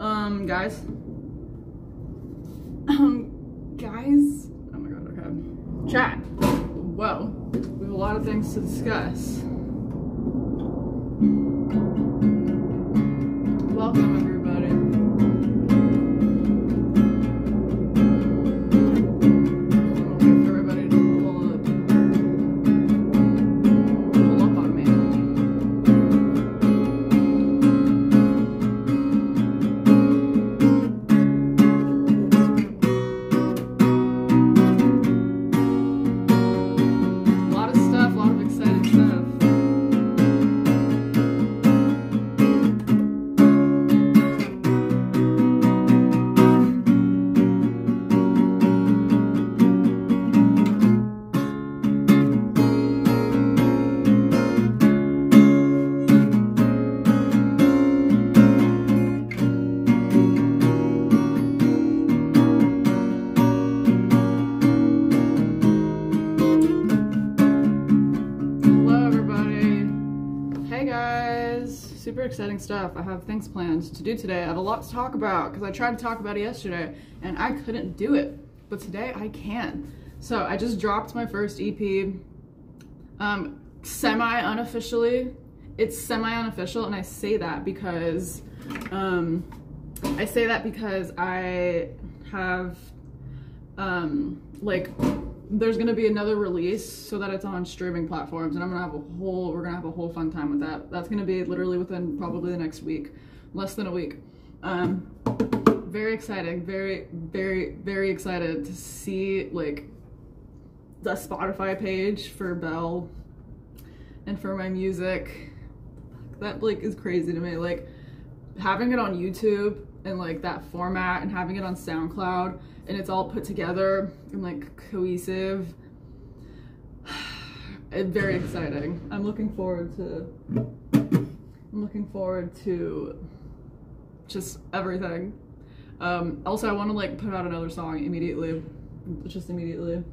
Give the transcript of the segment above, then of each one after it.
Um, guys. Um, guys. Oh my god, okay. Chat. Whoa. We have a lot of things to discuss. Welcome, exciting stuff. I have things planned to do today. I have a lot to talk about because I tried to talk about it yesterday and I couldn't do it. But today I can. So I just dropped my first EP um, semi unofficially. It's semi unofficial, and I say that because um, I say that because I have um, like there's gonna be another release so that it's on streaming platforms and i'm gonna have a whole we're gonna have a whole fun time with that. That's gonna be literally within probably the next week less than a week. Um very exciting very very very excited to see like the spotify page for bell and for my music. That like is crazy to me. Like having it on youtube and like that format and having it on soundcloud and it's all put together and like cohesive. It's very exciting. I'm looking forward to i'm looking forward to just everything. Um also i want to like put out another song immediately just immediately.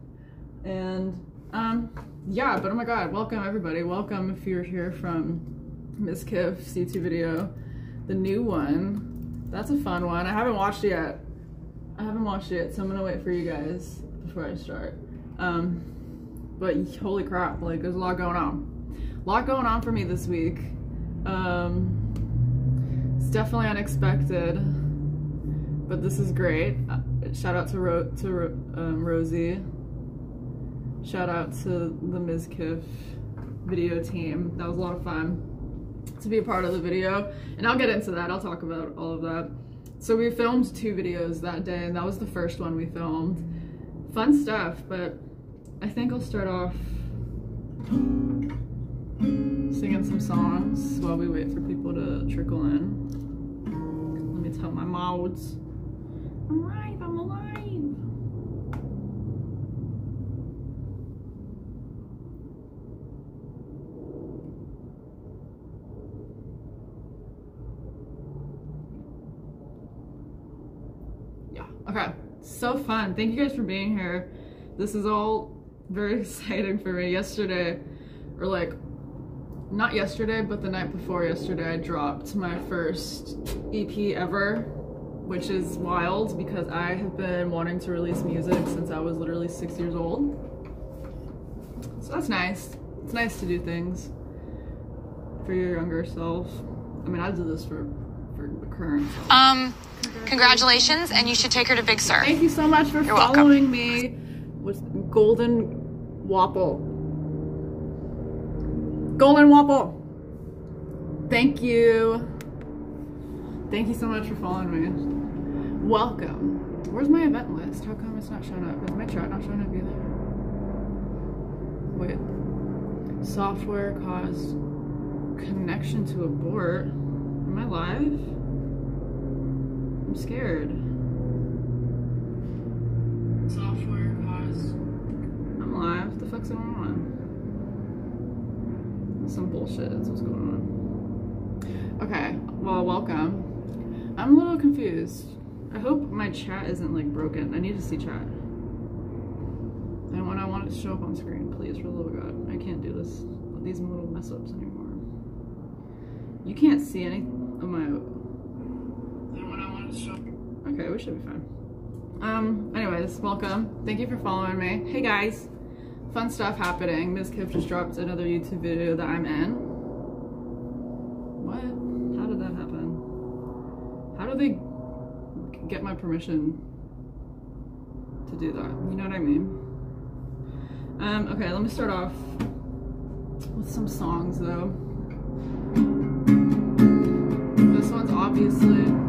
And um yeah but oh my god welcome everybody. Welcome if you're here from Mizkif c2 video the new one. That's a fun one. I haven't watched it yet I haven't watched it, so I'm gonna wait for you guys before I start. Um, but holy crap, like there's a lot going on. A lot going on for me this week. Um, it's definitely unexpected, but this is great. Uh, shout out to Ro- to Ro- um, Rosie. Shout out to the Mizkif video team. That was a lot of fun to be a part of the video, and I'll get into that. I'll talk about all of that. So we filmed two videos that day, and that was the first one we filmed. Fun stuff, but I think I'll start off singing some songs while we wait for people to trickle in. Let me tell my mouths. I'm alive, I'm alive. yeah okay so fun. Thank you guys for being here. This is all very exciting for me. Yesterday or like not yesterday but the night before yesterday i dropped my first ep ever which is wild because i have been wanting to release music since i was literally six years old. So that's nice. It's nice to do things for your younger self. I mean i did this for for the current. Um, congratulations, and you should take her to Big Sur. Thank you so much for You're welcome. following me with Golden Wapple. Golden Wapple. Thank you. Thank you so much for following me. Welcome. Where's my event list? How come it's not showing up? Is my chat not showing up either? Wait. Software caused connection to abort. Am I live? Scared. Software caused. I'm alive. What the fuck's going on? Some bullshit is what's going on. Okay, well, welcome. I'm a little confused. I hope my chat isn't like broken. I need to see chat. And when I want it to show up on screen, please, for the love of God. I can't do this. These little mess ups anymore. You can't see any of my. Okay, we should be fine. Um, anyways, welcome. Thank you for following me. Hey guys, fun stuff happening. Mizkif just dropped another YouTube video that I'm in. What? How did that happen? How do they get my permission to do that? You know what I mean? Um, okay, let me start off with some songs though. This one's obviously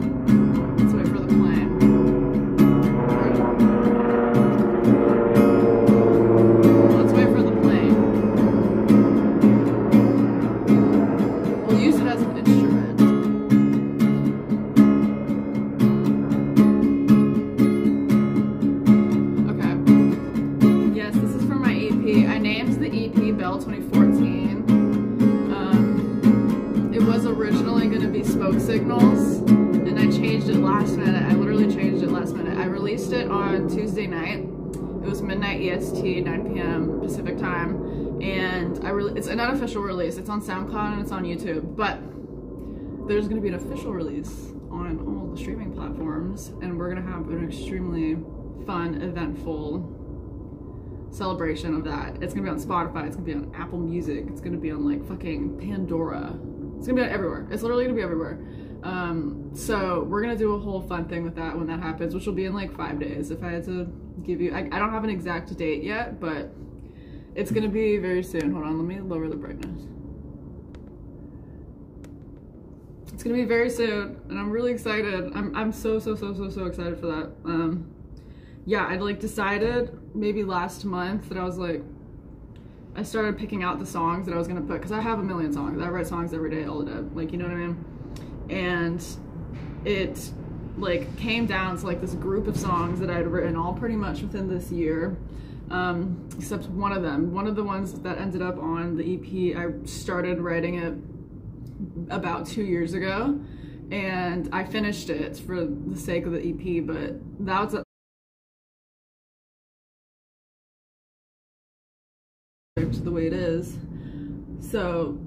It's on SoundCloud and it's on YouTube, but there's going to be an official release on all the streaming platforms, and we're going to have an extremely fun, eventful celebration of that. It's gonna be on Spotify, it's gonna be on Apple Music, it's gonna be on like fucking Pandora. It's gonna be on everywhere. It's literally gonna be everywhere. Um, so we're gonna do a whole fun thing with that when that happens, which will be in like five days. If I had to give you, I, I don't have an exact date yet, but it's gonna be very soon. Hold on, let me lower the brightness. It's gonna be very soon, and I'm really excited. I'm I'm so so so so so excited for that. Um, yeah, I'd like decided maybe last month that I was like, I started picking out the songs that I was gonna put because I have a million songs. I write songs every day, all the day. Like you know what I mean? And it like came down to like this group of songs that I'd written all pretty much within this year. Um, except one of them. One of the ones that ended up on the EP, I started writing it about two years ago, and I finished it for the sake of the EP. But that was the way it is. So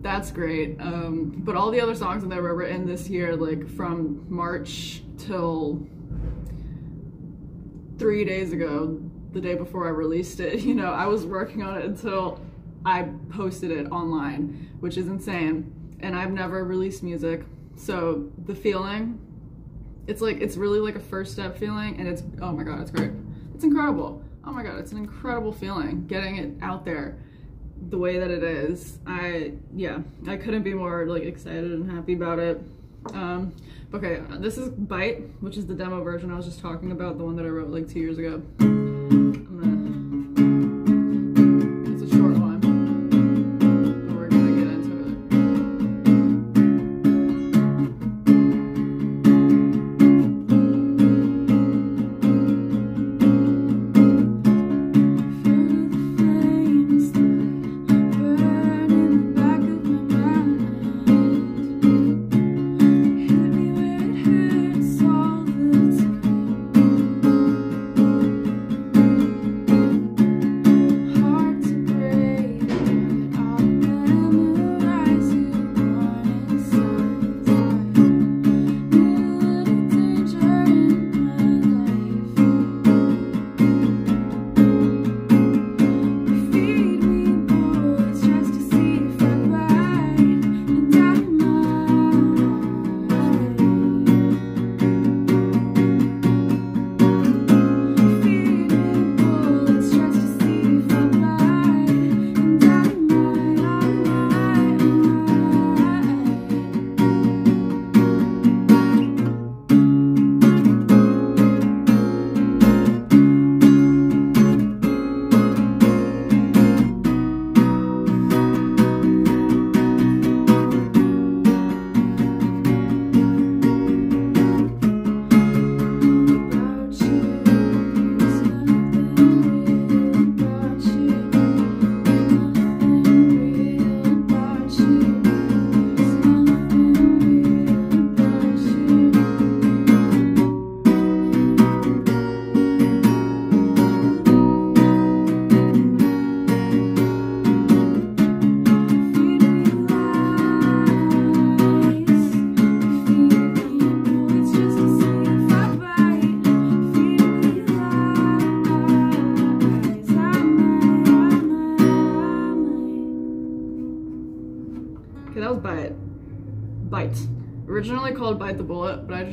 that's great. Um, but all the other songs that were written this year, like from March till three days ago, the day before I released it, you know, I was working on it until I posted it online, which is insane. And I've never released music. So the feeling, it's like, it's really like a first step feeling. And it's, oh my God, it's great. It's incredible oh my god it's an incredible feeling getting it out there the way that it is i yeah i couldn't be more like excited and happy about it um okay this is bite which is the demo version i was just talking about the one that i wrote like two years ago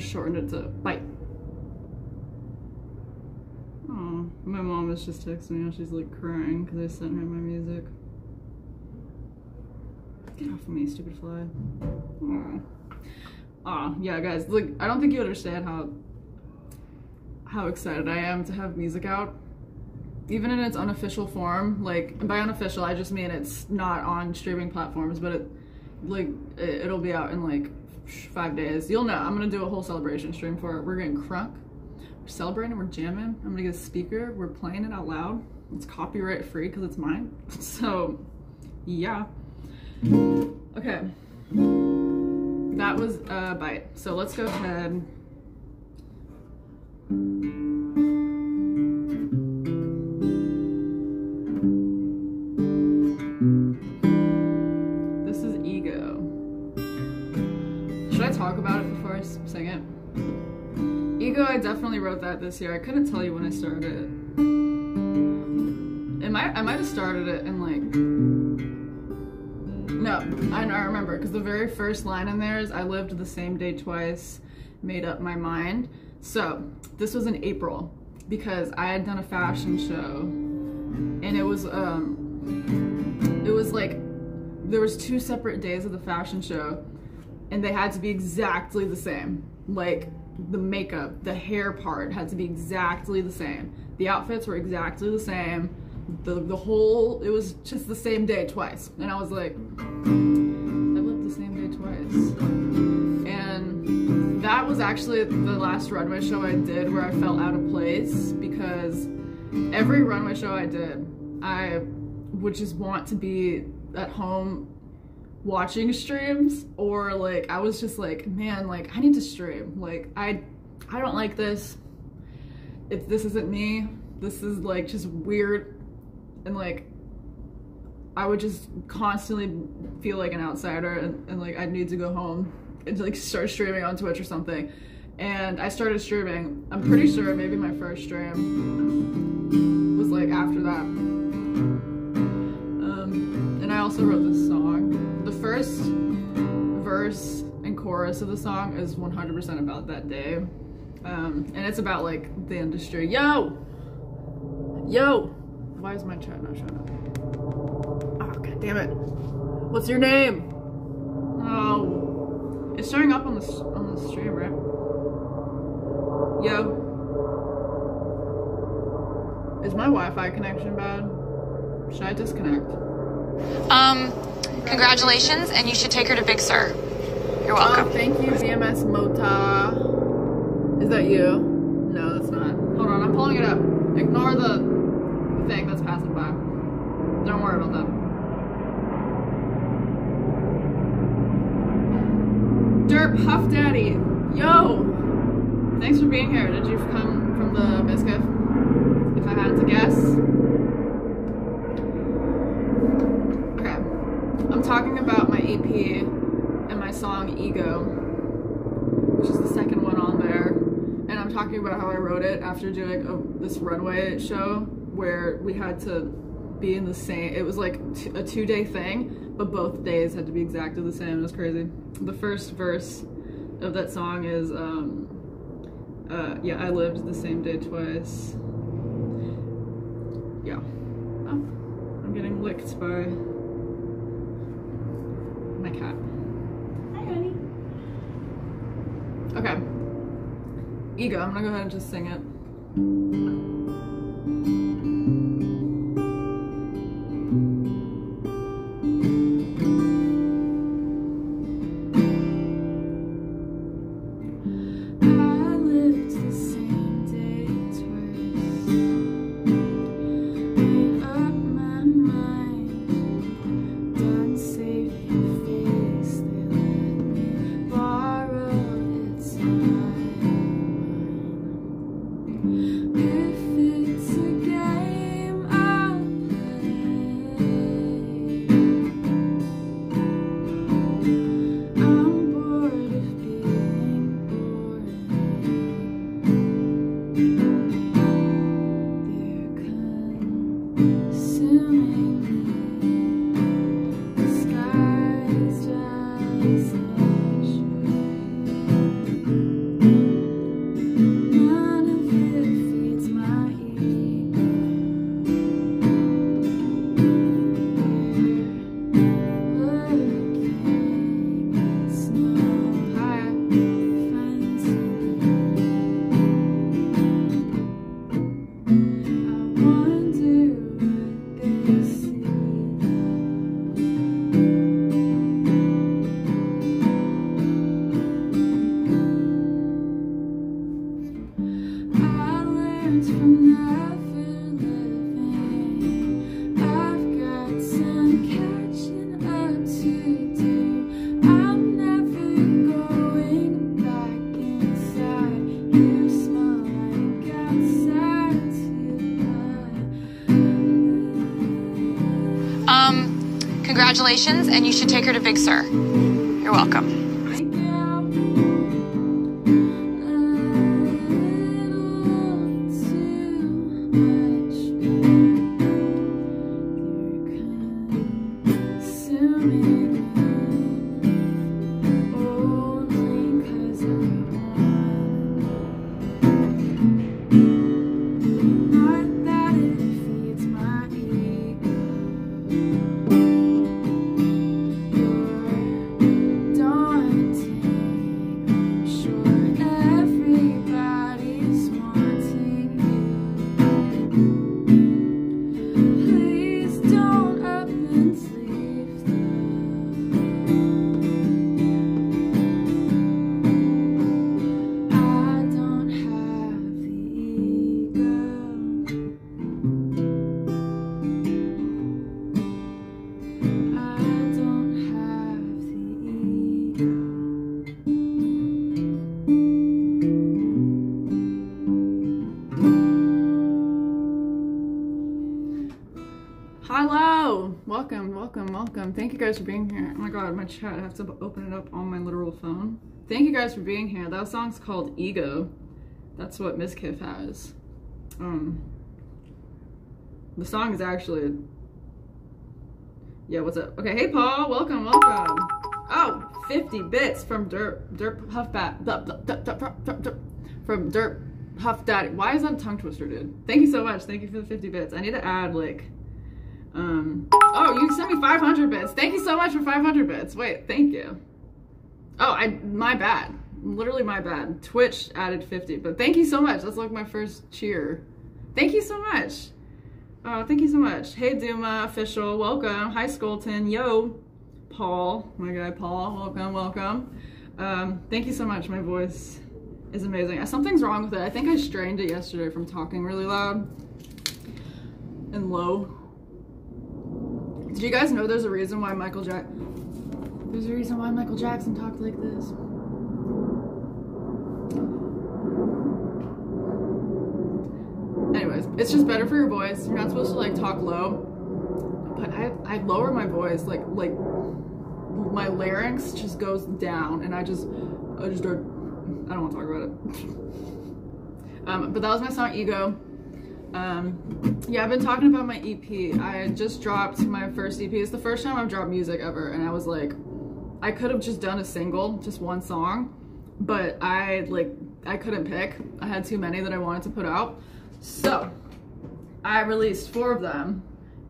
shortened it to bite. Oh, my mom is just texting me. She's like crying because I sent her my music. Get off of me, stupid fly. Oh. Aw, yeah, guys. Like, I don't think you understand how how excited I am to have music out. Even in its unofficial form, like by unofficial, I just mean it's not on streaming platforms, but it like it, will be out in like five days. You'll know. I'm gonna do a whole celebration stream for it. We're getting crunk. We're celebrating. We're jamming. I'm gonna get a speaker. We're playing it out loud. It's copyright free because it's mine. So, yeah. Okay. That was a bite. So let's go ahead. I talk about it before I sing it? Ego, I definitely wrote that this year. I couldn't tell you when I started it. It might, I might have started it in like no, I, I remember because the very first line in there is I lived the same day twice, made up my mind. So this was in April because I had done a fashion show and it was um it was like there was two separate days of the fashion show and they had to be exactly the same. Like the makeup, the hair part had to be exactly the same. The outfits were exactly the same the the whole it was just the same day twice and i was like i lived the same day twice and that was actually the last runway show i did where i felt out of place because every runway show i did i would just want to be at home watching streams or like i was just like man like i need to stream like i i don't like this if this isn't me this is like just weird and like I would just constantly feel like an outsider and, and like I'd need to go home and like start streaming on Twitch or something. And I started streaming. I'm pretty sure maybe my first stream was like after that. Um, and I also wrote this song. First verse and chorus of the song is 100% about that day. Um, and it's about like the industry. Yo! Yo! Why is my chat not showing up? Oh, god damn it. What's your name? Oh. It's showing up on the, on the stream, right? Yo. Is my Wi-Fi connection bad? Should I disconnect? Um, congratulations, and you should take her to Big Sur. You're welcome. Oh, thank you, BMS Mota. Is that you? No, that's not. Hold on, I'm pulling it up. Ignore the thing that's passing by. Don't worry about that. Derp Puff Daddy. Yo! Thanks for being here. Did you come from the biscuit? If I had to guess. Talking about my EP and my song Ego, which is the second one on there. And I'm talking about how I wrote it after doing a, this runway show where we had to be in the same it was like a two day thing but both days had to be exactly the same. It was crazy. The first verse of that song is um uh yeah i lived the same day twice. Yeah. Oh, i'm getting licked by my cat. Hi honey. Okay. Ego i'm gonna go ahead and just sing it congratulations, and you should take her to Big Sur. You're welcome. Daunting, my chat, I have to open it up on my literal phone. Thank you guys for being here. That song's called Ego. That's what Mizkif has. Um, the song is actually. Yeah, what's up? Okay, hey Paul, welcome, welcome. Oh, 50 bits from Dirt, Dirt Puff Bat, from Dirt Puff Daddy. Why is that a tongue twister, dude? Thank you so much. Thank you for the 50 bits. I need to add like um, oh, you sent me 500 bits. Thank you so much for 500 bits. Wait, thank you. Oh, I, my bad. Literally my bad. Twitch added 50, but thank you so much. That's like my first cheer. Thank you so much. Oh, thank you so much. Hey, Duma official, welcome. Hi, Skolton. Yo, Paul, my guy Paul, welcome, welcome. Um, thank you so much. My voice is amazing. Something's wrong with it. I think I strained it yesterday from talking really loud and low. Did you guys know there's a reason why Michael Jack There's a reason why Michael Jackson talked like this. Anyways, it's just better for your voice. You're not supposed to like talk low. But I I lower my voice like like my larynx just goes down and I just I just start I don't want to talk about it. um, but that was my song Ego. Um, yeah, I've been talking about my EP. I just dropped my first EP. It's the first time I've dropped music ever, and I was like, I could have just done a single, just one song, but I like I couldn't pick. I had too many that I wanted to put out, so I released four of them,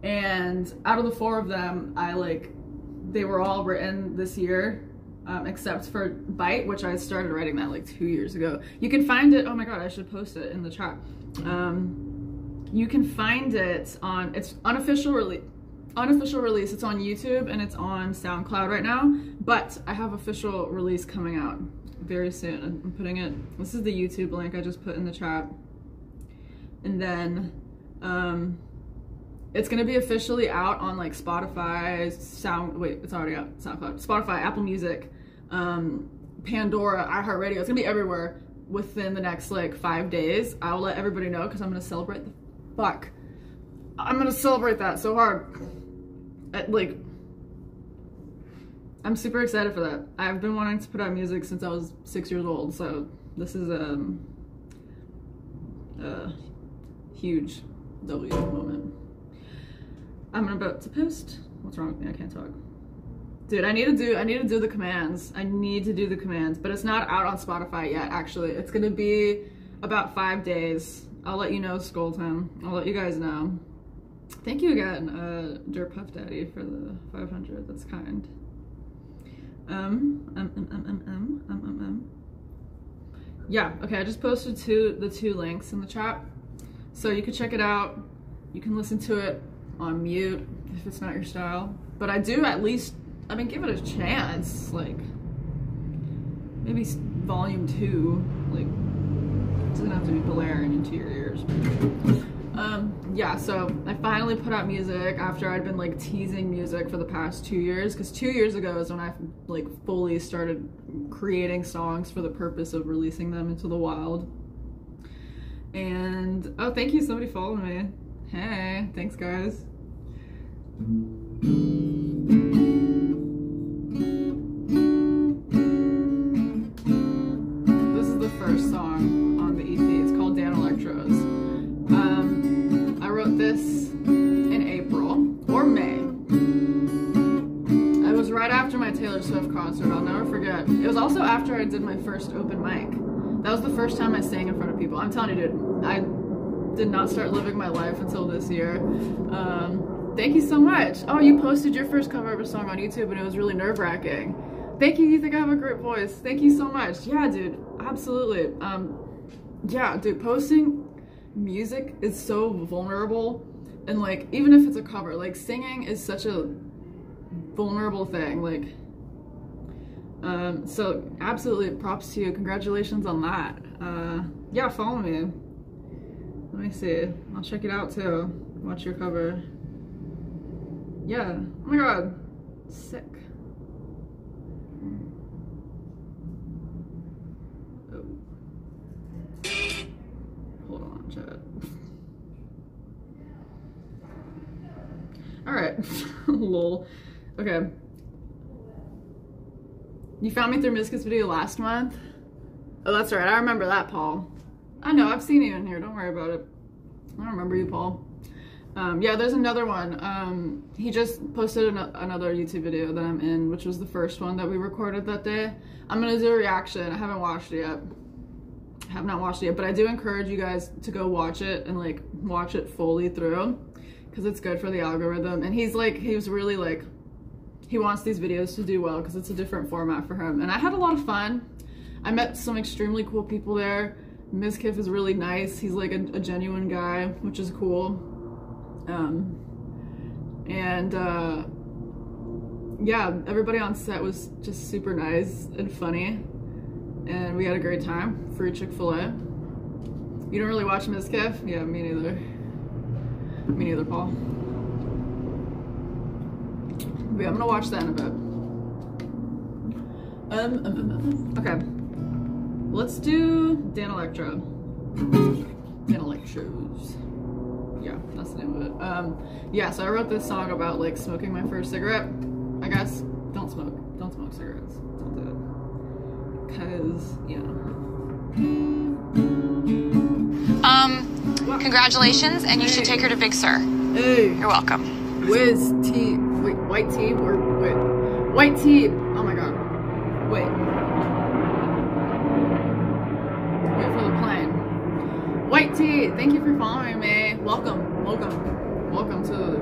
and out of the four of them, I like they were all written this year. Um, except for Bite, which I started writing that like two years ago. You can find it. Oh my god, I should post it in the chat. Um, you can find it on its unofficial release unofficial release. It's on youtube and it's on soundcloud right now but i have official release coming out very soon. I'm putting it this is the youtube link i just put in the chat. And then um it's gonna be officially out on like spotify sound wait it's already out soundcloud spotify apple music um pandora iheartradio. It's gonna be everywhere within the next like five days. I'll let everybody know because i'm gonna celebrate the fuck. I'm gonna celebrate that so hard. Uh, like i'm super excited for that. I've been wanting to put out music since i was six years old so this is um, a huge w moment. I'm about to post. What's wrong with me? I can't talk. Dude, I need to do I need to do the commands. I need to do the commands, but it's not out on Spotify yet actually. It's to be about 5 days. I'll let you know Skull time. I'll let you guys know. Thank you again, uh Dirt Puff Daddy for the 500. That's kind. Um um um um um um um um um. Yeah, okay, I just posted two the two links in the chat. So you can check it out. You can listen to it on mute if it's not your style. But I do at least I mean, give it a chance. Like, maybe volume two. Like, doesn't have to be blaring into your ears. Um, yeah, so I finally put out music after I'd been like teasing music for the past two years. Because two years ago is when I like fully started creating songs for the purpose of releasing them into the wild. And oh, thank you, somebody followed me. Hey, thanks, guys. Also after I did my first open mic. That was the first time I sang in front of people. I'm telling you, dude, I did not start living my life until this year. Um, thank you so much. Oh, you posted your first cover of a song on YouTube and it was really nerve wracking. Thank you. You think I have a great voice. Thank you so much. Yeah, dude. Absolutely. Um, yeah, dude, posting music is so vulnerable. And like, even if it's a cover, like singing is such a vulnerable thing. Like, um, so absolutely props to you. Congratulations on that. Uh, yeah, follow me. Let me see. I'll check it out too. Watch your cover. Yeah. Oh my god. Sick. Oh. Hold on, chat. Alright. Lol. Okay. You found me through Mizkif's video last month? Oh, that's right. I remember that, Paul. I know. I've seen you in here. Don't worry about it. I remember you, Paul. Um, yeah, there's another one. Um, he just posted an- another YouTube video that I'm in, which was the first one that we recorded that day. I'm gonna do a reaction. I haven't watched it yet. I have not watched it yet, but I do encourage you guys to go watch it and like watch it fully through because it's good for the algorithm. And he's like, he was really like, he wants these videos to do well because it's a different format for him. And I had a lot of fun. I met some extremely cool people there. Mizkif is really nice. He's like a, a genuine guy, which is cool. Um, and uh, yeah, everybody on set was just super nice and funny, and we had a great time. Free Chick Fil A. You don't really watch Mizkif? Yeah, me neither. Me neither, Paul. But yeah, I'm gonna watch that in a bit. Um, um, um, um, okay. Let's do Dan Electro. Dan Electros. Yeah, that's the name of it. Um, yeah, so I wrote this song about like smoking my first cigarette. I guess don't smoke. Don't smoke cigarettes. Don't do it. Cause yeah. Um, congratulations, and you should take her to Big Sur. Hey, You're welcome. whiz tea. Wait, white tea or wait, white tea. Oh my god. Wait. Wait for the plane. White tea. Thank you for following me. Welcome, welcome, welcome to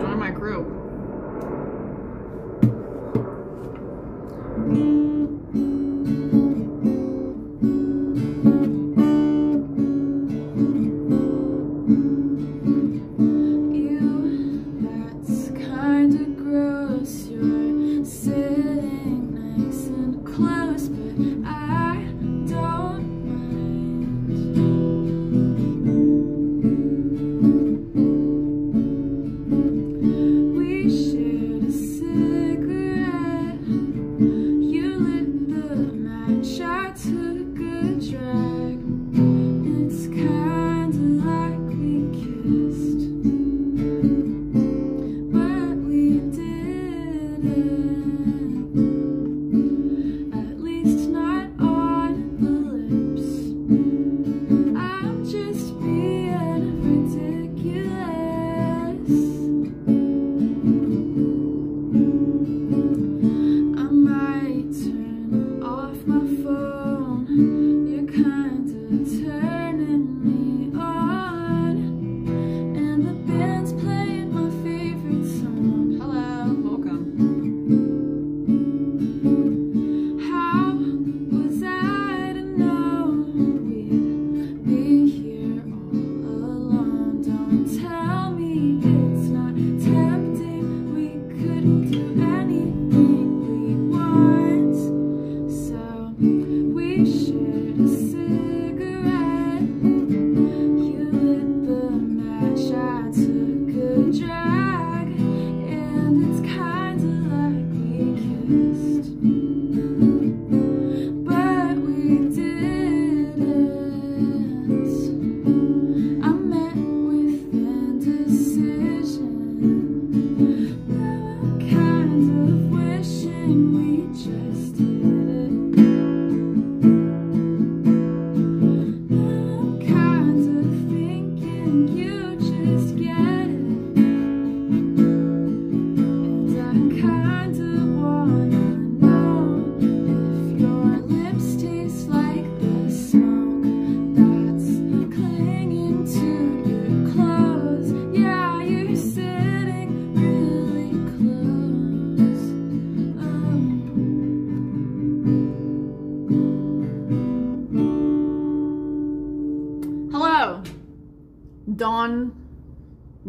join my crew.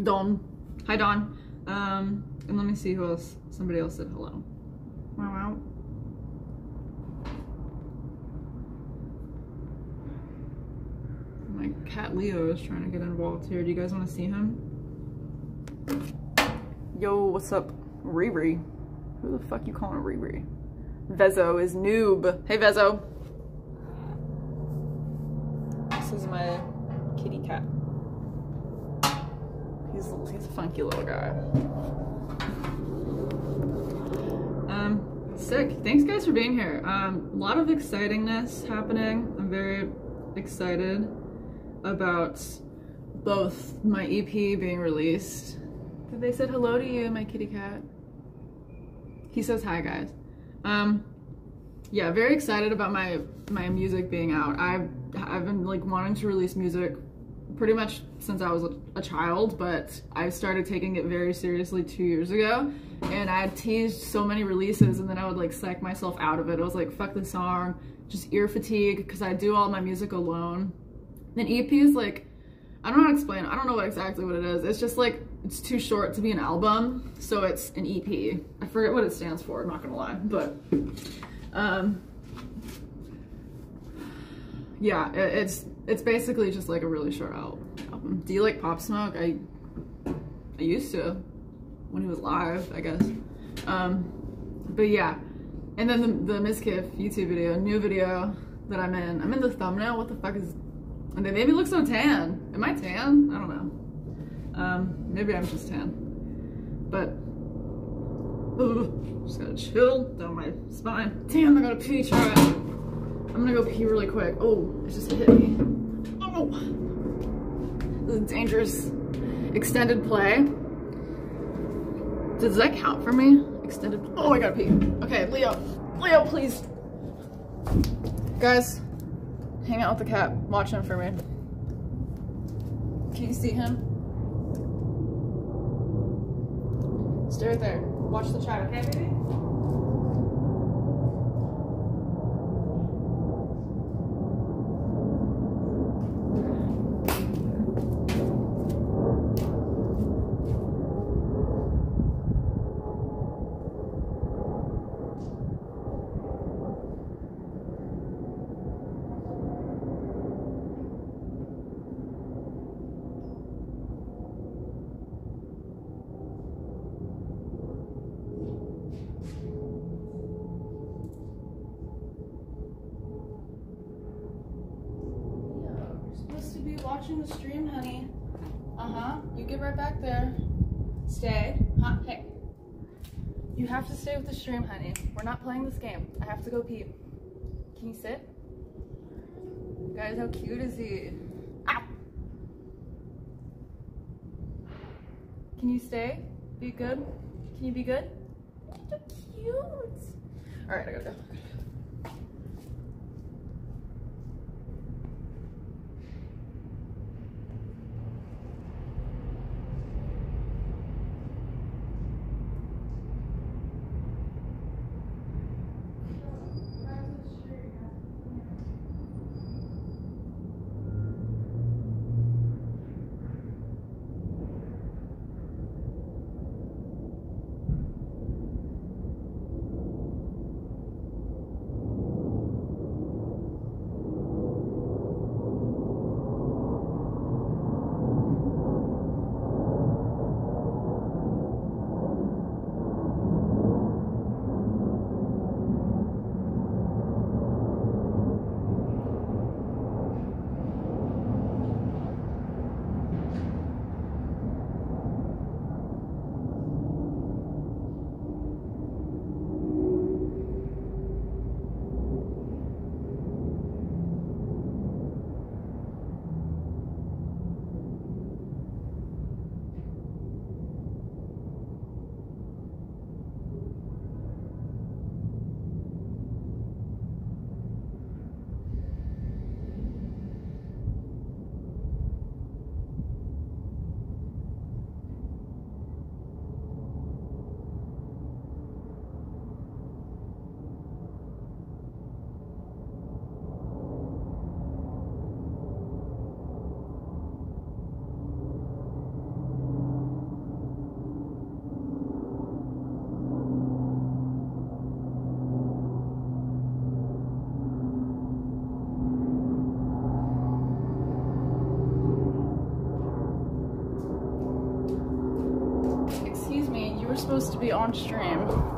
Dawn. Hi, Dawn. Um, and let me see who else. Somebody else said hello. Wow, wow. My cat Leo is trying to get involved here. Do you guys want to see him? Yo, what's up, Riri? Who the fuck you calling Riri? Vezo is noob. Hey, Vezo. This is my kitty cat. He's, he's a funky little guy. Um, sick. Thanks guys for being here. Um, a lot of excitingness happening. I'm very excited about both my EP being released. They said hello to you, my kitty cat? He says hi, guys. Um, yeah, very excited about my my music being out. I've I've been like wanting to release music pretty much since I was a, child, but I started taking it very seriously two years ago. And I had teased so many releases, and then I would like psych myself out of it. I was like, fuck this song, just ear fatigue, because I do all my music alone. Then EP is like, I don't know how to explain. it. I don't know what exactly what it is. It's just like it's too short to be an album, so it's an EP. I forget what it stands for. I'm not gonna lie, but um, yeah, it, it's it's basically just like a really short al- album. Do you like Pop Smoke? I I used to when he was live, I guess. Um, but yeah, and then the the Mizkif YouTube video, new video that I'm in. I'm in the thumbnail. What the fuck is? And they made me look so tan. Am I tan? I don't know. Um, maybe I'm just tan. But ugh, just gotta chill down my spine. Damn, I got a pee. Try. I'm gonna go pee really quick. Oh, it just hit me. Oh, this is dangerous. Extended play. Does that count for me? Extended. Oh, I gotta pee. Okay, Leo. Leo, please. Guys, hang out with the cat. Watch him for me. Can you see him? Stay right there. Watch the chat, okay, baby? You're supposed to be watching the stream, honey. Uh huh. You get right back there. Stay. Huh? Hey. You have to stay with the stream, honey. We're not playing this game. I have to go pee. Can you sit? Guys, how cute is he? Ow! Can you stay? Be good? Can you be good? So cute. Alright, I gotta go.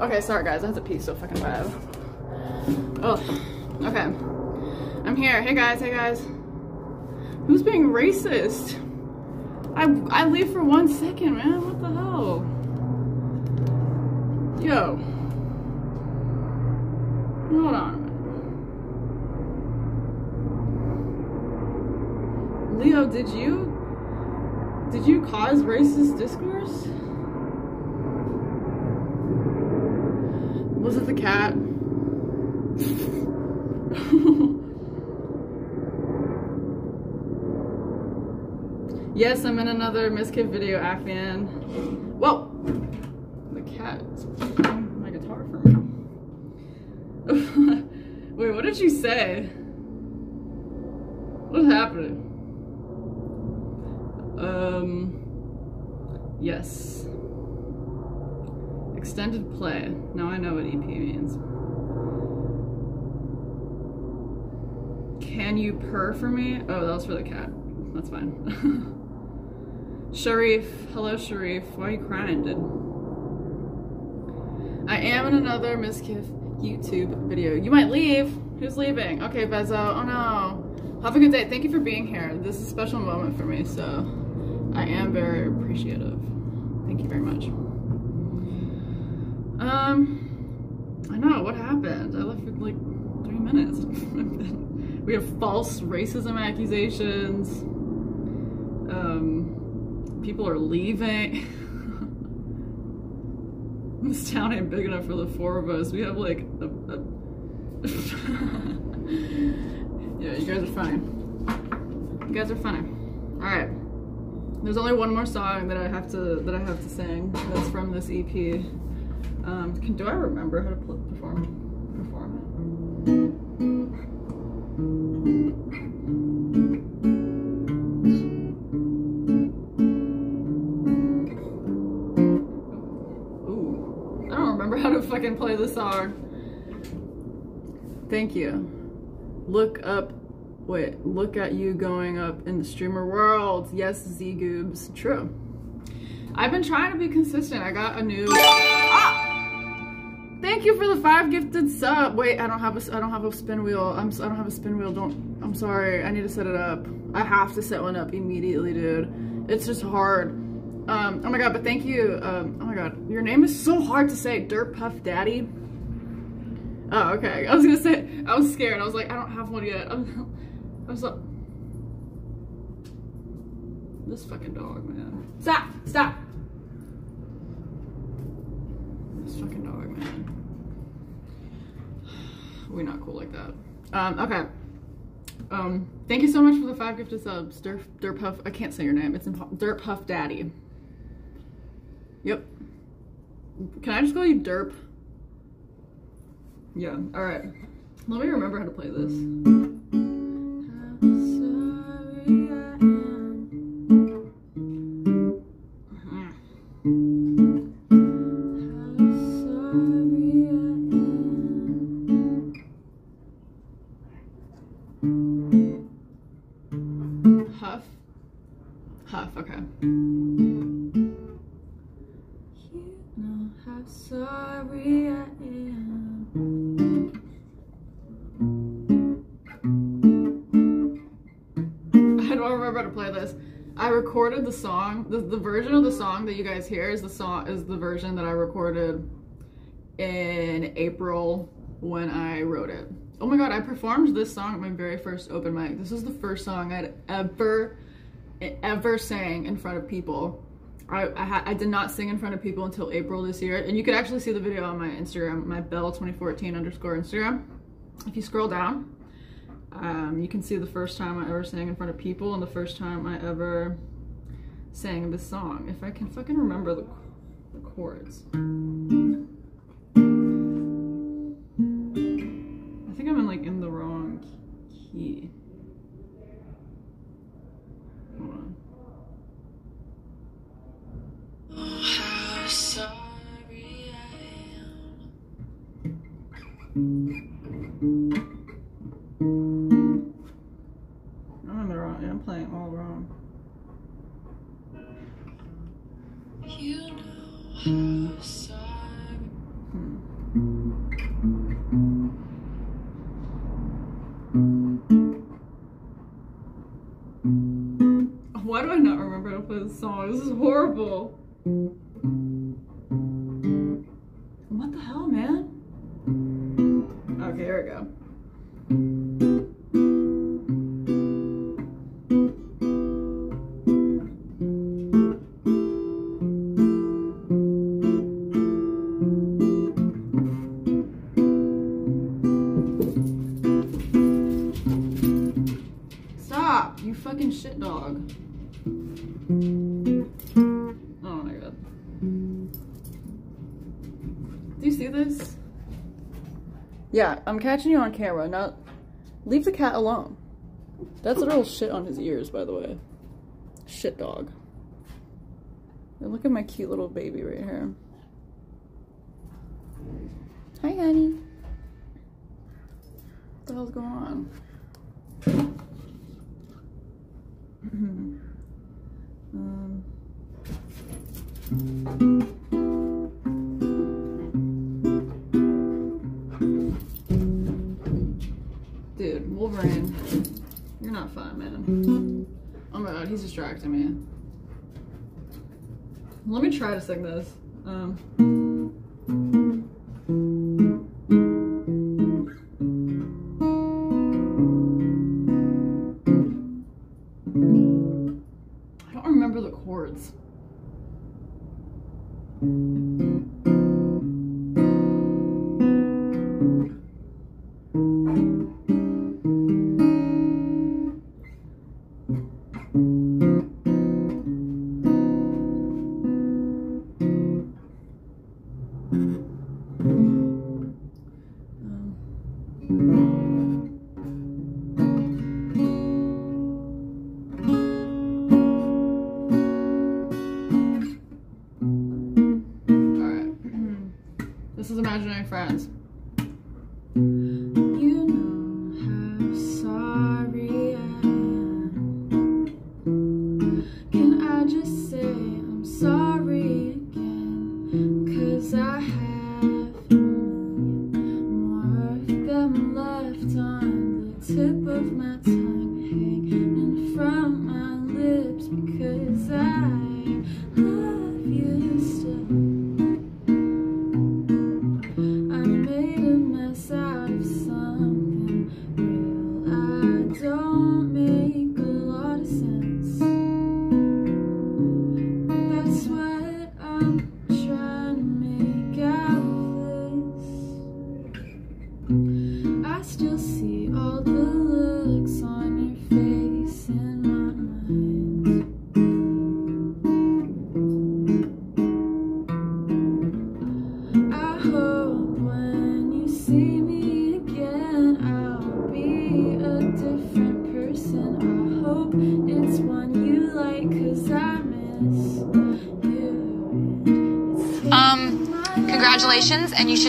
Okay, sorry guys, I have to pee so fucking bad. Oh, okay. I'm here. Hey guys, hey guys. Who's being racist? I I leave for one second, man. What the hell? Yo. Hold on. Leo, did you did you cause racist discourse? Was it the cat? yes, I'm in another Mizkif video, Afghan. Whoa! The cat is my guitar for me. Wait, what did you say? What's happening? Um, yes. Extended play. Now I know what EP means. Can you purr for me? Oh, that was for the cat. That's fine. Sharif. Hello, Sharif. Why are you crying, dude? I am in another Mizkif YouTube video. You might leave. Who's leaving? Okay, Bezo. Oh no. Have a good day. Thank you for being here. This is a special moment for me, so I am very appreciative. Thank you very much. Um, I know what happened. I left for like three minutes. we have false racism accusations. Um, people are leaving. this town ain't big enough for the four of us. We have like a. a yeah, you guys are funny. You guys are funny. All right. There's only one more song that I have to that I have to sing. That's from this EP. Um, can, do I remember how to perform perform it? Ooh, I don't remember how to fucking play the song. Thank you. Look up. Wait, look at you going up in the streamer world. Yes, Z Goobs. True. I've been trying to be consistent. I got a new. Thank you for the five gifted sub. Wait, I don't have a. I don't have a spin wheel. I'm. I don't have a spin wheel. Don't. I'm sorry. I need to set it up. I have to set one up immediately, dude. It's just hard. Um. Oh my god. But thank you. Um. Oh my god. Your name is so hard to say. Dirt Puff Daddy. Oh, okay. I was gonna say. I was scared. I was like, I don't have one yet. I'm. I was like. This fucking dog, man. Stop! Stop! This fucking dog, man. We're not cool like that. Um, okay. Um, thank you so much for the five gifted subs. Dirt, Dirt Puff, I can't say your name. It's impo- Dirt Puff Daddy. Yep. Can I just call you Derp? Yeah, alright. Let me remember how to play this. Huff. Okay. You know how sorry I am. I don't remember how to play this. I recorded the song. The, the version of the song that you guys hear is the song is the version that I recorded in April when I wrote it. Oh my god, I performed this song at my very first open mic. This is the first song I'd ever ever sang in front of people. I, I, I did not sing in front of people until April this year. And you could actually see the video on my Instagram, my Bel2014 underscore Instagram. If you scroll down, um, you can see the first time I ever sang in front of people and the first time I ever sang this song. If I can fucking remember the, the chords. I think I'm in like in the wrong key. You know how. Hmm. Why do I not remember how to play this song? This is horrible. What the hell, man? Okay, here we go. Yeah, I'm catching you on camera. Now, leave the cat alone. That's little shit on his ears, by the way. Shit dog. And look at my cute little baby right here. Hi, honey. What the hell's going on? um. Dude, Wolverine, you're not fun, man. Oh my god, he's distracting me. Let me try to sing this. Um.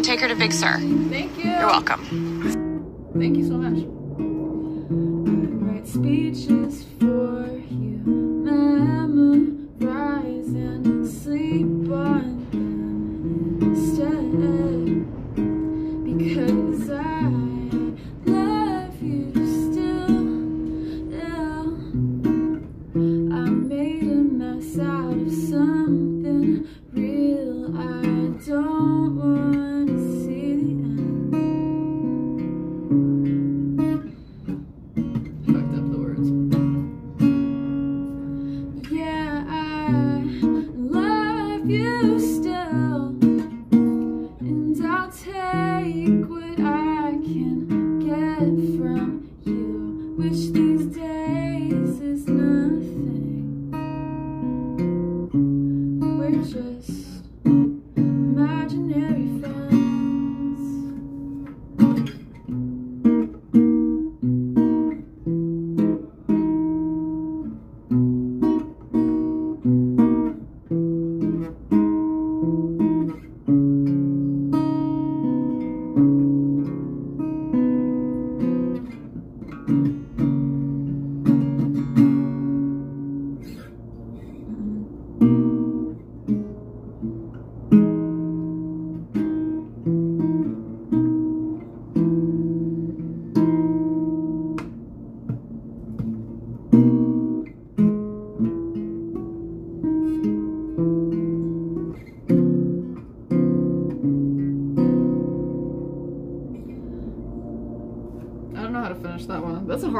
Take her to Big Sur.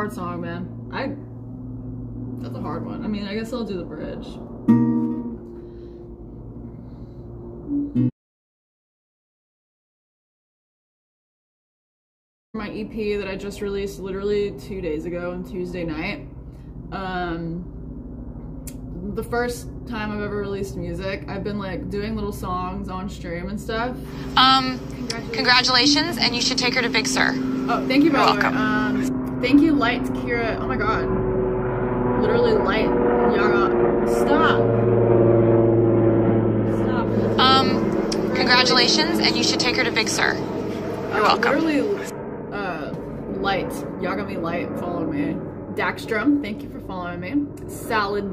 Hard song, man. I. That's a hard one. I mean, I guess I'll do the bridge. My EP that I just released literally two days ago on Tuesday night. Um, the first time I've ever released music. I've been like doing little songs on stream and stuff. Um, congratulations, and you should take her to Big Sur. Oh, thank you, You're welcome. Um, thank you, Light Kira. Oh my god. Literally, Light Yaga. Stop. Stop. Um, congratulations, and you should take her to Big Sur. You're Uh, welcome. Literally, uh, Light. Yagami Light followed me. Daxstrom, thank you for following me. Salad,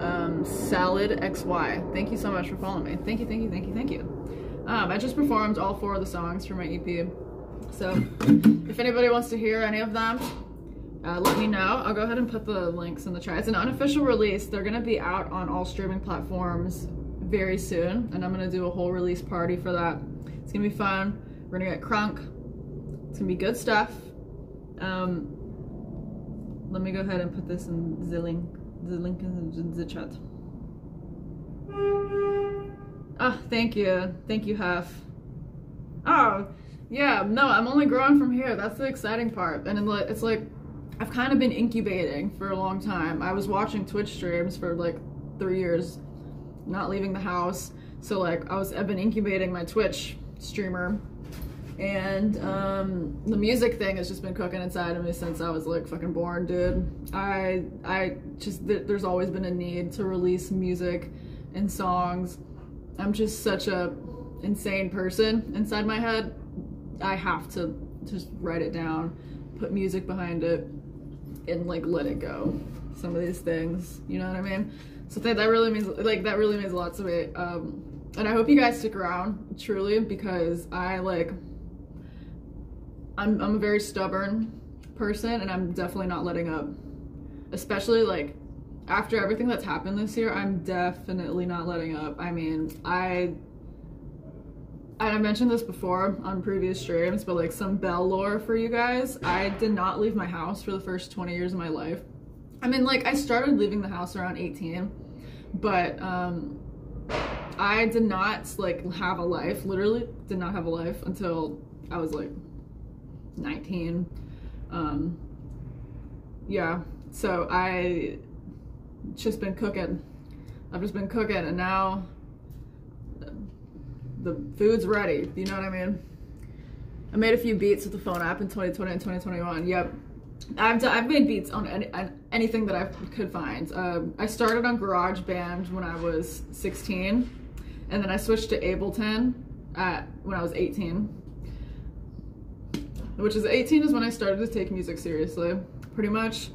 um, Salad XY, thank you so much for following me. Thank you, thank you, thank you, thank you. Um, I just performed all four of the songs for my EP. So, if anybody wants to hear any of them, uh, let me know. I'll go ahead and put the links in the chat. It's an unofficial release. They're gonna be out on all streaming platforms very soon, and I'm gonna do a whole release party for that. It's gonna be fun. We're gonna get crunk. It's gonna be good stuff. Um, let me go ahead and put this in the link, the link in the, chat. Ah, thank you, thank you, Huff. Oh, yeah, no, I'm only growing from here. That's the exciting part. And it's like, I've kind of been incubating for a long time. I was watching Twitch streams for like three years, not leaving the house. So like, I was, I've been incubating my Twitch streamer. And um, the music thing has just been cooking inside of me since I was like fucking born, dude. I, I just, th- there's always been a need to release music and songs. I'm just such a insane person inside my head. I have to just write it down, put music behind it, and like let it go. Some of these things, you know what I mean? So that that really means like that really means a lot to me. Um, and I hope you guys stick around truly because I like I'm I'm a very stubborn person and I'm definitely not letting up. Especially like after everything that's happened this year, I'm definitely not letting up. I mean, I I mentioned this before on previous streams, but like some bell lore for you guys. I did not leave my house for the first 20 years of my life. I mean, like I started leaving the house around 18, but um I did not like have a life. Literally did not have a life until I was like 19. Um yeah, so I just been cooking. I've just been cooking and now the food's ready. You know what I mean? I made a few beats with the phone app in 2020 and 2021. Yep. I've, d- I've made beats on, any, on anything that I could find. Um, I started on GarageBand when I was 16, and then I switched to Ableton at, when I was 18. Which is 18 is when I started to take music seriously. Pretty much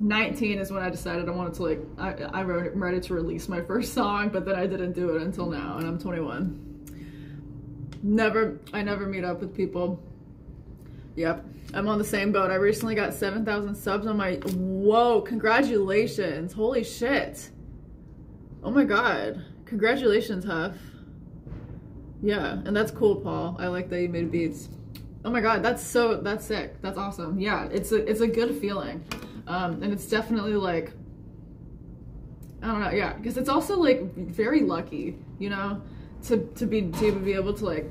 19 is when I decided I wanted to like I, I wrote I'm ready to release my first song, but then I didn't do it until now, and I'm 21. Never, I never meet up with people. Yep, I'm on the same boat. I recently got 7,000 subs on my. Whoa! Congratulations! Holy shit! Oh my god! Congratulations, Huff. Yeah, and that's cool, Paul. I like that you made beats. Oh my god, that's so that's sick. That's awesome. Yeah, it's a it's a good feeling. Um, and it's definitely like I don't know, yeah, because it's also like very lucky, you know, to to be to be able to like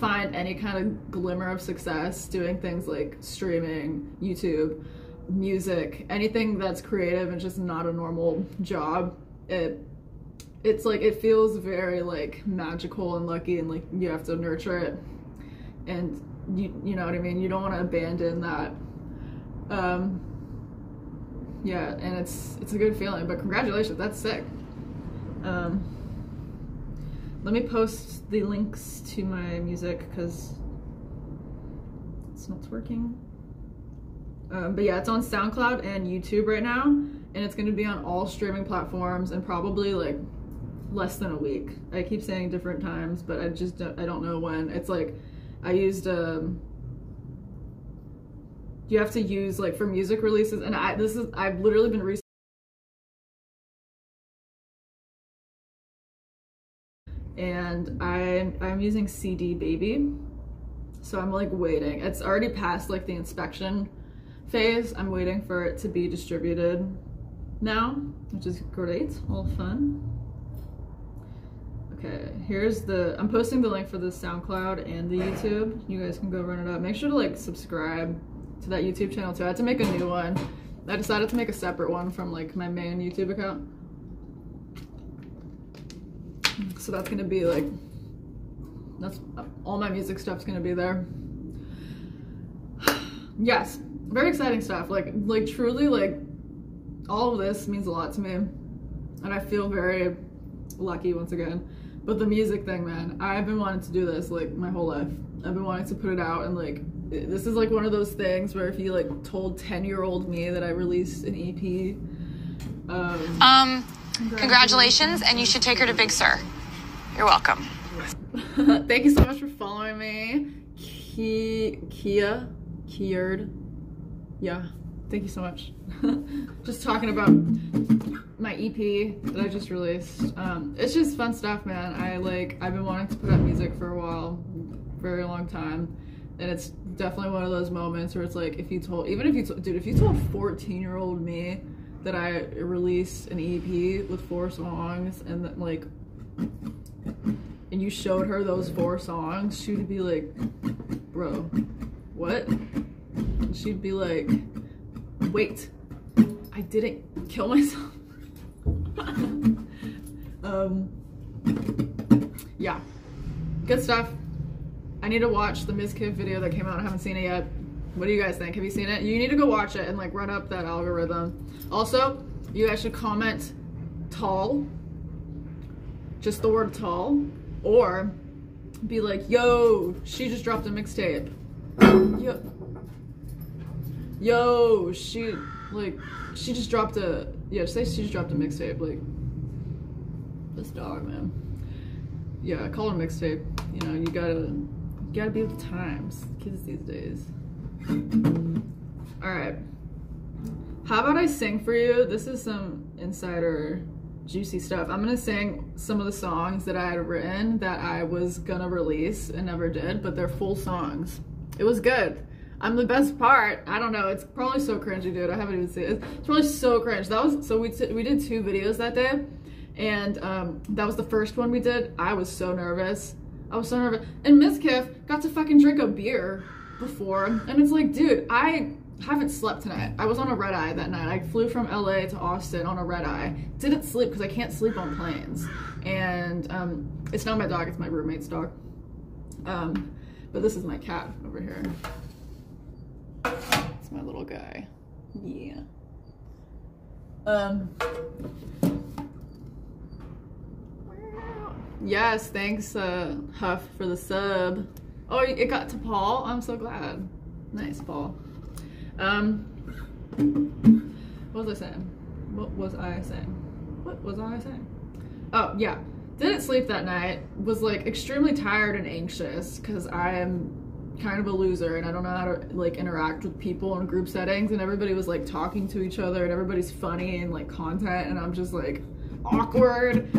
find any kind of glimmer of success doing things like streaming, YouTube, music, anything that's creative and just not a normal job. It it's like it feels very like magical and lucky and like you have to nurture it and you you know what I mean? You don't want to abandon that. Um yeah, and it's it's a good feeling. But congratulations, that's sick. Um, let me post the links to my music because it's not working. Um, but yeah, it's on SoundCloud and YouTube right now, and it's going to be on all streaming platforms in probably like less than a week. I keep saying different times, but I just don't, I don't know when. It's like I used um you have to use like for music releases and I this is I've literally been re- and I I'm using CD Baby So I'm like waiting. It's already past like the inspection phase. I'm waiting for it to be distributed now, which is great. All fun. Okay, here's the. I'm posting the link for the SoundCloud and the YouTube. You guys can go run it up. Make sure to like subscribe to that YouTube channel too. I had to make a new one. I decided to make a separate one from like my main YouTube account. So that's gonna be like, that's all my music stuff's gonna be there. yes, very exciting stuff. Like, like truly, like all of this means a lot to me, and I feel very lucky once again. But the music thing, man, I've been wanting to do this like my whole life. I've been wanting to put it out and like this is like one of those things where if you like told 10 year old me that I released an EP. Um, Um, congratulations, and you should take her to Big Sur. You're welcome. thank you so much for following me. Ki- Kia, Kierd. Yeah, thank you so much. just talking about my EP that I just released. Um, it's just fun stuff, man. I like, I've been wanting to put out music for a while, very long time. And it's definitely one of those moments where it's like, if you told, even if you told, dude, if you told 14 year old me that I released an EP with four songs and that, like, and you showed her those four songs, she would be like, bro, what? And she'd be like, wait, I didn't kill myself. um, yeah, good stuff. I need to watch the Mizkif video that came out. I haven't seen it yet. What do you guys think? Have you seen it? You need to go watch it and like run up that algorithm. Also, you guys should comment tall, just the word tall, or be like, yo, she just dropped a mixtape. Yo, yo, she like she just dropped a yeah, say she just dropped a mixtape. Like this dog, man. Yeah, call it a mixtape. You know, you gotta you gotta be with the times. Kids these days. All right. How about I sing for you? This is some insider juicy stuff. I'm gonna sing some of the songs that I had written that I was gonna release and never did, but they're full songs. It was good. I'm the best part. I don't know. It's probably so cringy, dude. I haven't even seen it. It's probably so cringe. That was so we we did two videos that day, and um, that was the first one we did. I was so nervous. I was so nervous. And Mizkif got to fucking drink a beer before, and it's like, dude, I haven't slept tonight. I was on a red eye that night. I flew from LA to Austin on a red eye. Didn't sleep because I can't sleep on planes. And um, it's not my dog, it's my roommate's dog. Um, but this is my cat over here. It's my little guy. Yeah. Um. Yes, thanks, uh, Huff, for the sub. Oh, it got to Paul. I'm so glad. Nice, Paul. Um, what was I saying? What was I saying? What was I saying? Oh, yeah. Didn't sleep that night. Was like extremely tired and anxious because I am kind of a loser and I don't know how to like interact with people in group settings and everybody was like talking to each other and everybody's funny and like content and I'm just like awkward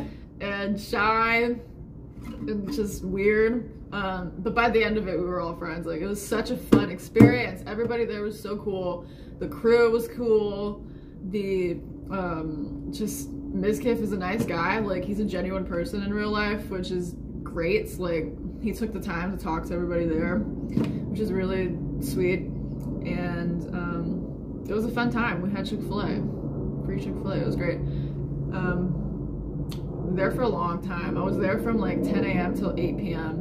and shy and just weird. Um, but by the end of it, we were all friends. Like it was such a fun experience. Everybody there was so cool. The crew was cool. The um, just Mizkif is a nice guy. Like he's a genuine person in real life, which is great. Like he took the time to talk to everybody there, which is really sweet. And um, it was a fun time. We had Chick Fil A, free Chick Fil A. It was great. Um, there for a long time. I was there from like 10 a.m. till 8 p.m.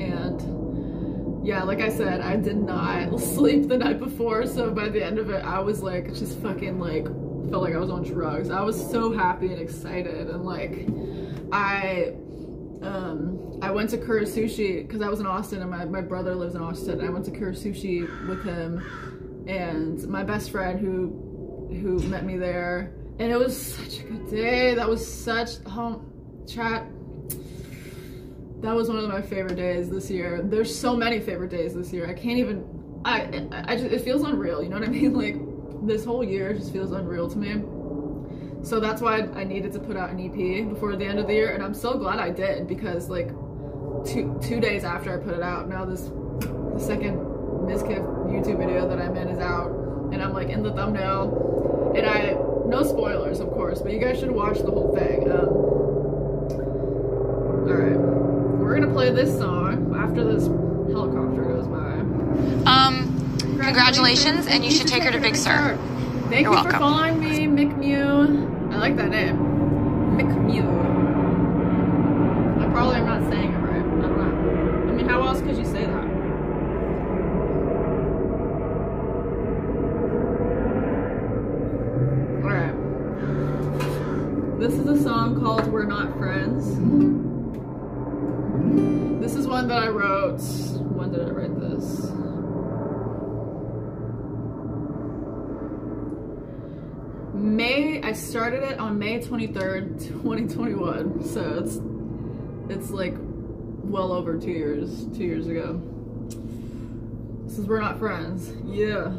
And yeah, like I said, I did not sleep the night before. So by the end of it, I was like just fucking like felt like I was on drugs. I was so happy and excited and like I um I went to Kura Sushi because I was in Austin and my, my brother lives in Austin. I went to Kura Sushi with him and my best friend who who met me there and it was such a good day. That was such home chat. That was one of my favorite days this year. There's so many favorite days this year. I can't even. I I just it feels unreal. You know what I mean? Like this whole year just feels unreal to me. So that's why I needed to put out an EP before the end of the year, and I'm so glad I did because like two two days after I put it out. Now this the second Mizkif YouTube video that I'm in is out, and I'm like in the thumbnail, and I no spoilers of course, but you guys should watch the whole thing. Um, all right, we're gonna play this song after this helicopter goes by. Um, congratulations, and you should take her to Big Sur. Thank You're you for welcome. following me, McMew. I like that name. McMew. I probably am not saying it right. I don't know. I mean, how else could you say that? Alright. This is a song called We're Not Friends. This is one that I wrote. When did I write this? May I started it on May 23rd, 2021. So it's it's like well over 2 years, 2 years ago. This is We're Not Friends. Yeah.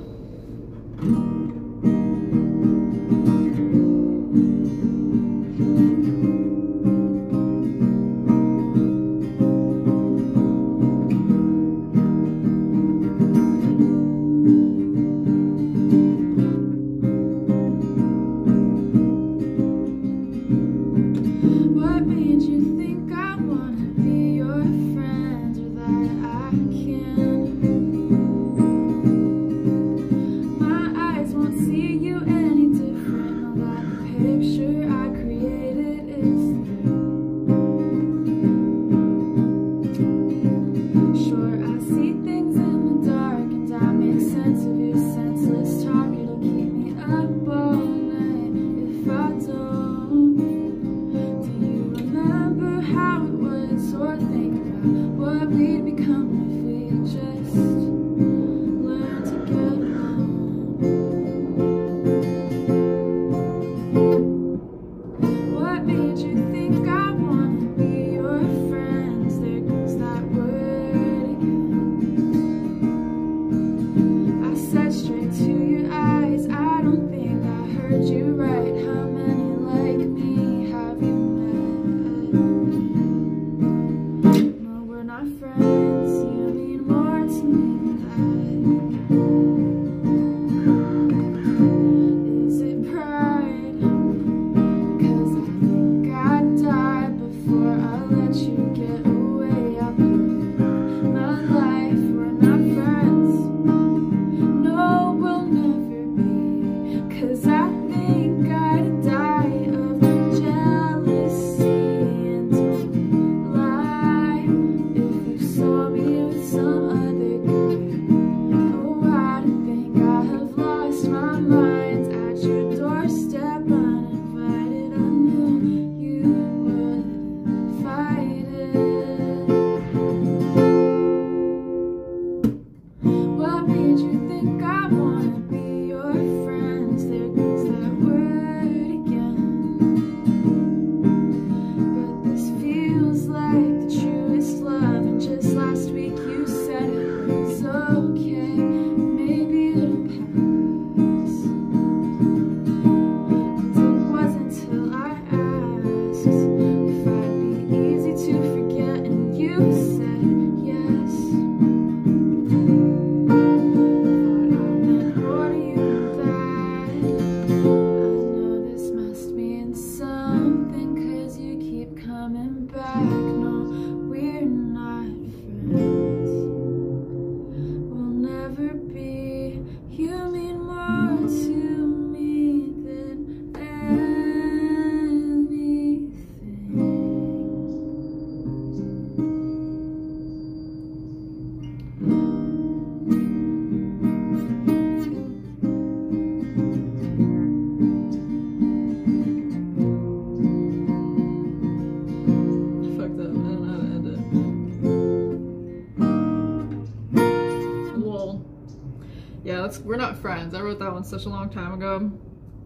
Such a long time ago.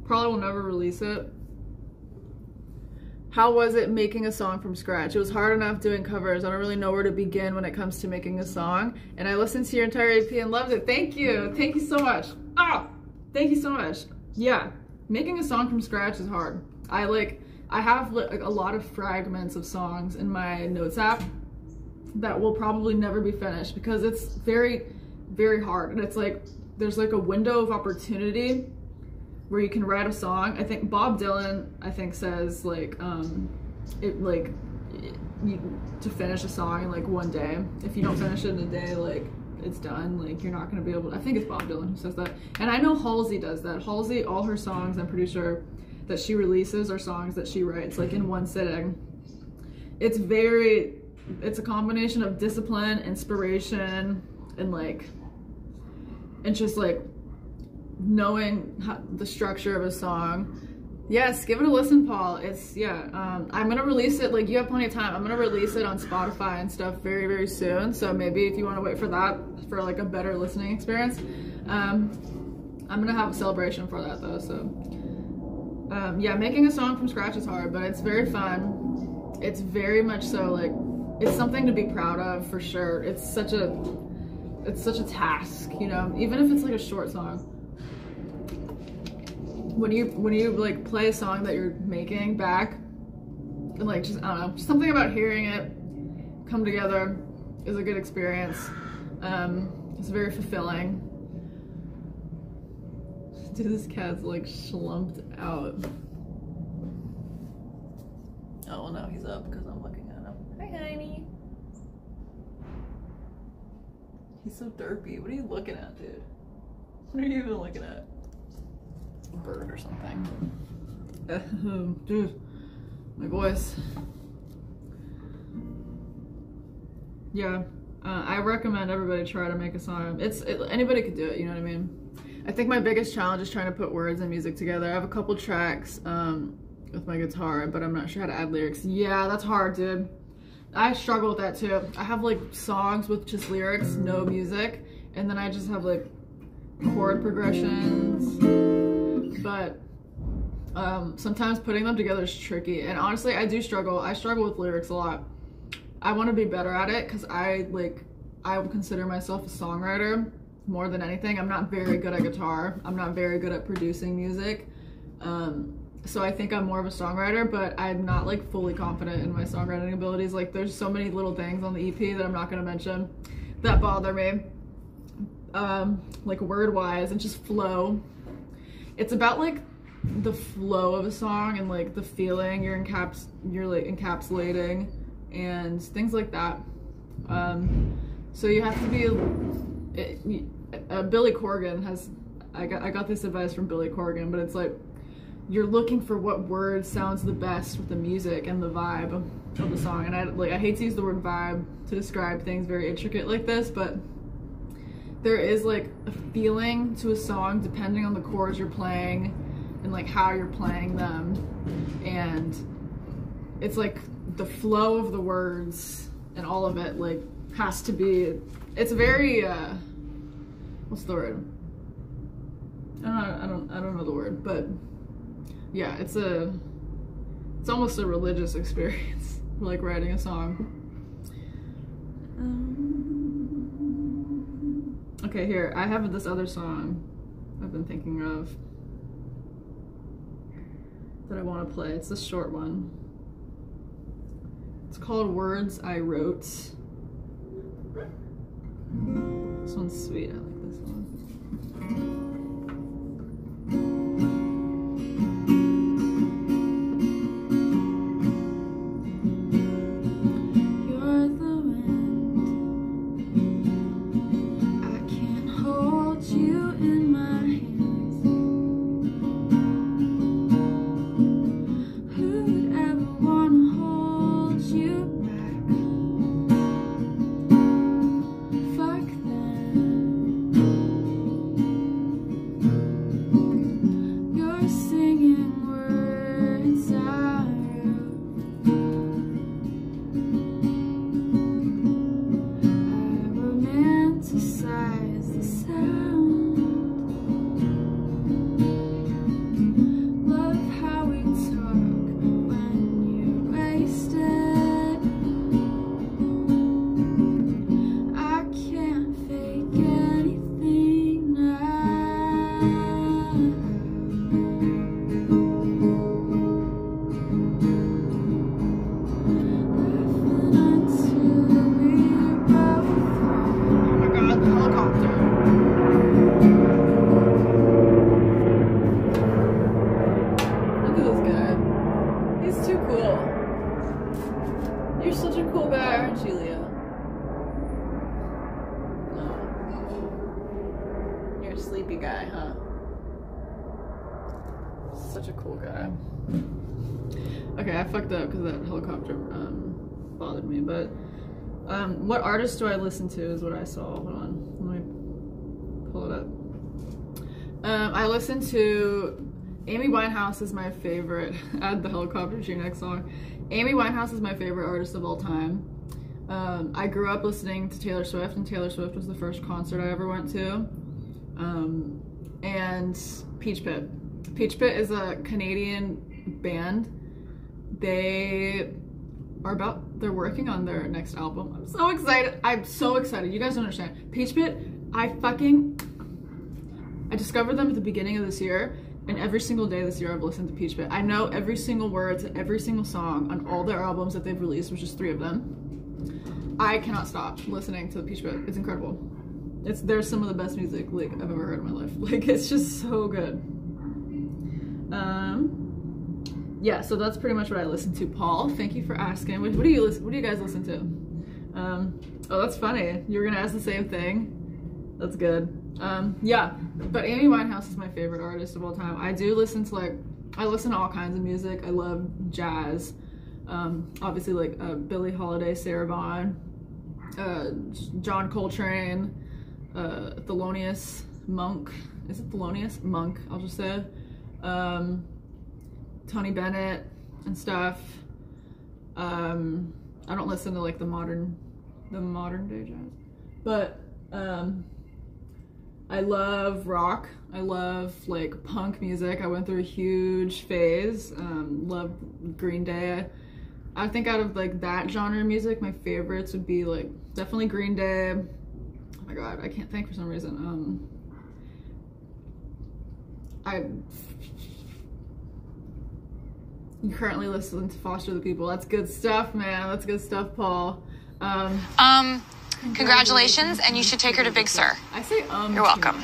Probably will never release it. How was it making a song from scratch? It was hard enough doing covers. I don't really know where to begin when it comes to making a song. And I listened to your entire EP and loved it. Thank you. Thank you so much. Ah, thank you so much. Yeah, making a song from scratch is hard. I like, I have like a lot of fragments of songs in my notes app. that will probably never be finished because it's very, very hard. And it's like, there's like a window of opportunity where you can write a song. I think Bob Dylan, I think says like, um, it like, you, to finish a song in like one day. If you don't finish it in a day, like it's done. Like you're not gonna be able. To, I think it's Bob Dylan who says that, and I know Halsey does that. Halsey, all her songs, I'm pretty sure that she releases are songs that she writes like in one sitting. It's very, it's a combination of discipline, inspiration, and like, and just like knowing how, the structure of a song. Yes, give it a listen, Paul. It's yeah. Um, I'm gonna release it. Like you have plenty of time. I'm gonna release it on Spotify and stuff very very soon. So maybe if you want to wait for that for like a better listening experience, um, I'm gonna have a celebration for that though. So um, yeah, making a song from scratch is hard, but it's very fun. It's very much so like it's something to be proud of for sure. It's such a it's such a task, you know. Even if it's like a short song. When you when you like play a song that you're making back and like just I don't know something about hearing it come together is a good experience. Um it's very fulfilling. Dude this cat's like slumped out. Oh well no he's up because I'm looking at him. Hi honey he's so derpy what are you looking at dude what are you even looking at bird or something. Dude, my voice. Yeah, uh, I recommend everybody try to make a song. It's it, anybody could do it. You know what I mean? I think my biggest challenge is trying to put words and music together. I have a couple tracks um, with my guitar, but I'm not sure how to add lyrics. Yeah, that's hard, dude. I struggle with that too. I have like songs with just lyrics, no music, and then I just have like chord progressions but um, sometimes putting them together is tricky. And honestly, I do struggle. I struggle with lyrics a lot. I want to be better at it because I like, I would consider myself a songwriter more than anything. I'm not very good at guitar. I'm not very good at producing music. Um, so I think I'm more of a songwriter, but I'm not like fully confident in my songwriting abilities. Like there's so many little things on the EP that I'm not gonna mention that bother me. Um, like word wise and just flow it's about like the flow of a song and like the feeling you're encaps you're like encapsulating and things like that. Um, so you have to be. It, uh, Billy Corgan has. I got I got this advice from Billy Corgan, but it's like you're looking for what word sounds the best with the music and the vibe of the song. And I like I hate to use the word vibe to describe things very intricate like this, but there is like a feeling to a song depending on the chords you're playing and like how you're playing them and it's like the flow of the words and all of it like has to be it's very uh what's the word I don't I don't I don't know the word but yeah it's a it's almost a religious experience like writing a song Okay, here, I have this other song I've been thinking of that I want to play. It's a short one. It's called Words I Wrote. This one's sweet. I like this one. What artist do I listen to is what I saw. Hold on, let me pull it up. Um, I listen to Amy Winehouse is my favorite. Add the helicopter to your next song. Amy Winehouse is my favorite artist of all time. Um, I grew up listening to Taylor Swift, and Taylor Swift was the first concert I ever went to. Um, and Peach Pit. Peach Pit is a Canadian band. They are about, they're working on their next album. I'm so excited. I'm so excited. You guys don't understand. Peach Pit, I fucking, I discovered them at the beginning of this year. And every single day this year, I've listened to Peach Pit. I know every single word to every single song on all their albums that they've released, which is three of them. I cannot stop listening to Peach Pit. It's incredible. It's there's some of the best music like I've ever heard in my life. Like it's just so good. Um, yeah, so that's pretty much what I listen to. Paul, thank you for asking. What, what do you listen? What do you guys listen to? Um, oh, that's funny. You were gonna ask the same thing. That's good. Um, yeah, but Amy Winehouse is my favorite artist of all time. I do listen to like I listen to all kinds of music. I love jazz. Um, obviously, like uh, Billie Holiday, Sarah Vaughan, uh, John Coltrane, uh, Thelonious Monk. Is it Thelonious Monk? I'll just say. Um, Tony Bennett and stuff. Um, I don't listen to like the modern, the modern day jazz, but um, I love rock. I love like punk music. I went through a huge phase. Um, love Green Day. I think out of like that genre of music, my favorites would be like definitely Green Day. Oh my god, I can't think for some reason. Um, I you currently listen to Foster the People. That's good stuff, man. That's good stuff, Paul. Um, Um, congratulations, and you should take her to Big Sur. I say um. You're welcome.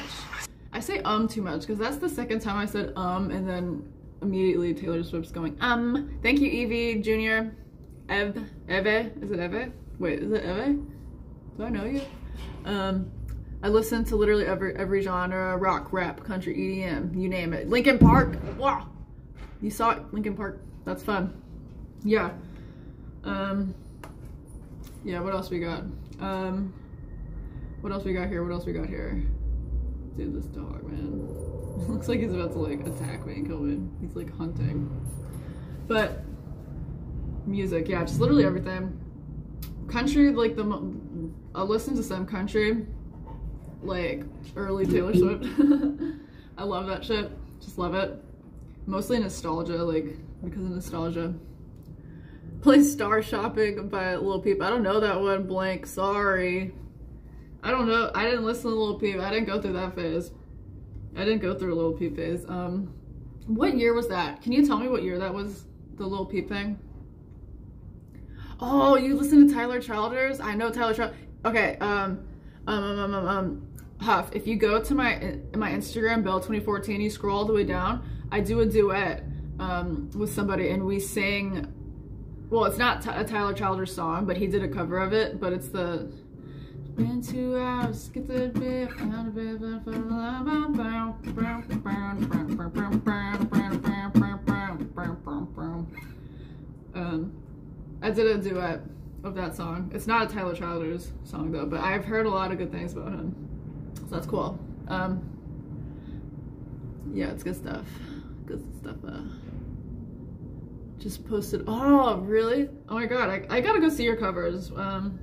I say um too much because that's the second time I said um and then immediately Taylor Swift's going um. Thank you, Evie Junior. Ev Eve is it Eve? Wait, is it Eve? Do I know you? Um, I listen to literally every every genre: rock, rap, country, EDM, you name it. Linkin Park. Wow, you saw it, Linkin Park. That's fun. Yeah. Um. Yeah. What else we got? Um. What else we got here? What else we got here? Dude, this dog, man. Looks like he's about to like attack me and kill me. He's like hunting. But music, yeah, just literally everything. Country, like the I'll listen to some country, like early Taylor Swift. I love that shit. Just love it. Mostly nostalgia, like because of nostalgia. Play Star Shopping by Lil Peep. I don't know that one. Blank. Sorry. I don't know. I didn't listen to Lil Peep. I didn't go through that phase. I didn't go through a Lil Peep phase. Um, what year was that? Can you tell me what year that was? The Lil Peep thing. Oh, you listen to Tyler Childers? I know Tyler Childers. Okay. Um, um, um, um, um, um, Huff. If you go to my my Instagram, Bel2014, you scroll all the way down. I do a duet um, with somebody and we sing, well, it's not a Tyler Childers song, but he did a cover of it, but it's the, been two hours, get to bed, found a bed, I did a duet of that song. It's not a Tyler Childers song though, but I've heard a lot of good things about him. So that's cool. Um, yeah, it's good stuff. Good stuff. Uh, just posted. Oh, really? Oh my god, I, I gotta go see your covers. Um,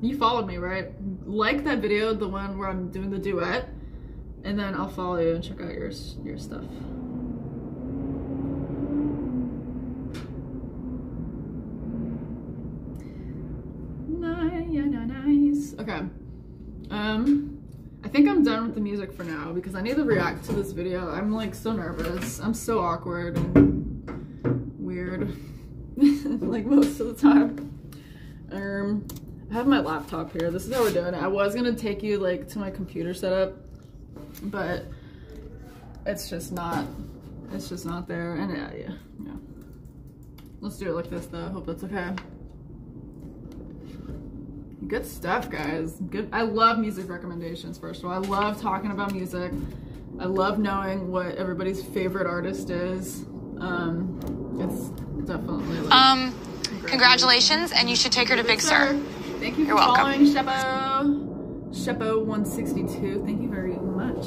you followed me, right? Like that video, the one where I'm doing the duet, and then I'll follow you and check out your your stuff. Nice. Okay. Um, I think I'm done with the music for now because I need to react to this video. I'm like so nervous. I'm so awkward and weird, like most of the time. Um, I have my laptop here. This is how we're doing it. I was gonna take you like to my computer setup, but it's just not. It's just not there. And yeah, yeah, yeah. Let's do it like this though. Hope that's okay. Good stuff, guys. Good. I love music recommendations. First of all, I love talking about music. I love knowing what everybody's favorite artist is. Um, it's definitely like, Um, congratulations, and you should take her to Big Sur. Thank you for You're welcome. following Shepo. Shepo162. Thank you very much.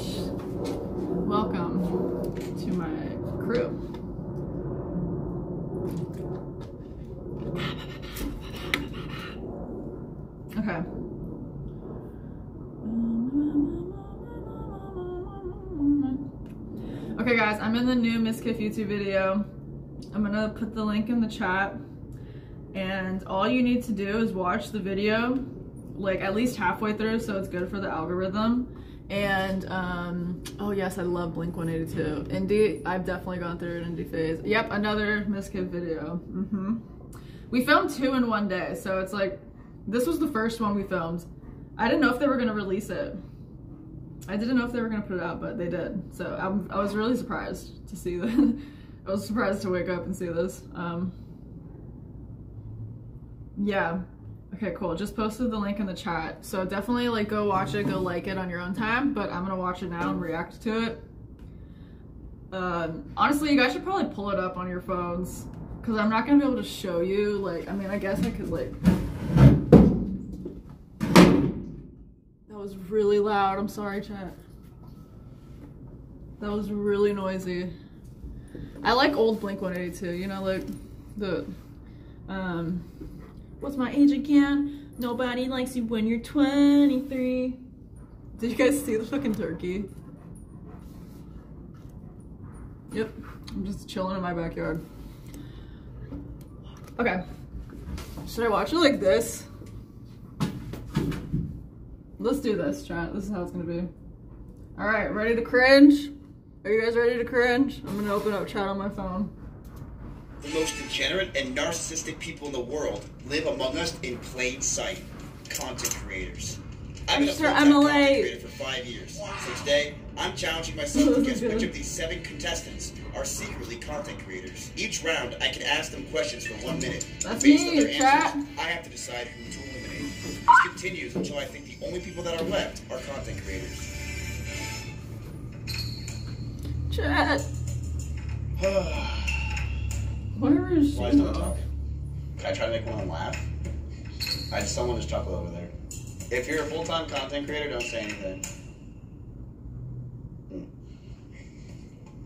Welcome to my crew. Okay. Okay, guys, I'm in the new Miz YouTube video. I'm gonna put the link in the chat, and all you need to do is watch the video, like at least halfway through, so it's good for the algorithm. And um, oh yes, I love Blink 182. Indie, I've definitely gone through an indie phase. Yep, another Miz video. hmm We filmed two in one day, so it's like this was the first one we filmed. I didn't know if they were gonna release it. I didn't know if they were gonna put it out, but they did. So I'm, I was really surprised to see that. I was surprised to wake up and see this. Um, yeah. Okay, cool. Just posted the link in the chat. So definitely like go watch it, go like it on your own time. But I'm gonna watch it now and react to it. Um, honestly, you guys should probably pull it up on your phones because I'm not gonna be able to show you. Like, I mean, I guess I could like. That was really loud. I'm sorry, chat. That was really noisy. I like old Blink 182, you know, like the um what's my age again? Nobody likes you when you're 23. Did you guys see the fucking turkey? Yep. I'm just chilling in my backyard. Okay. Should I watch it like this? Let's do this, chat. This is how it's gonna be. Alright, ready to cringe? Are you guys ready to cringe? I'm gonna open up chat on my phone. The most degenerate and narcissistic people in the world live among us in plain sight. Content creators. I've been a full-time MLA. content creator for five years. So today, I'm challenging myself to guess which of these seven contestants are secretly content creators. Each round, I can ask them questions for one minute. That's Based me, on their chat. answers, I have to decide who to. This continues until I think the only people that are left are content creators. Chat. Where is Why she? is no one talking? Can I try to make one of them laugh? I just someone just chuckled over there. If you're a full-time content creator, don't say anything. Hmm.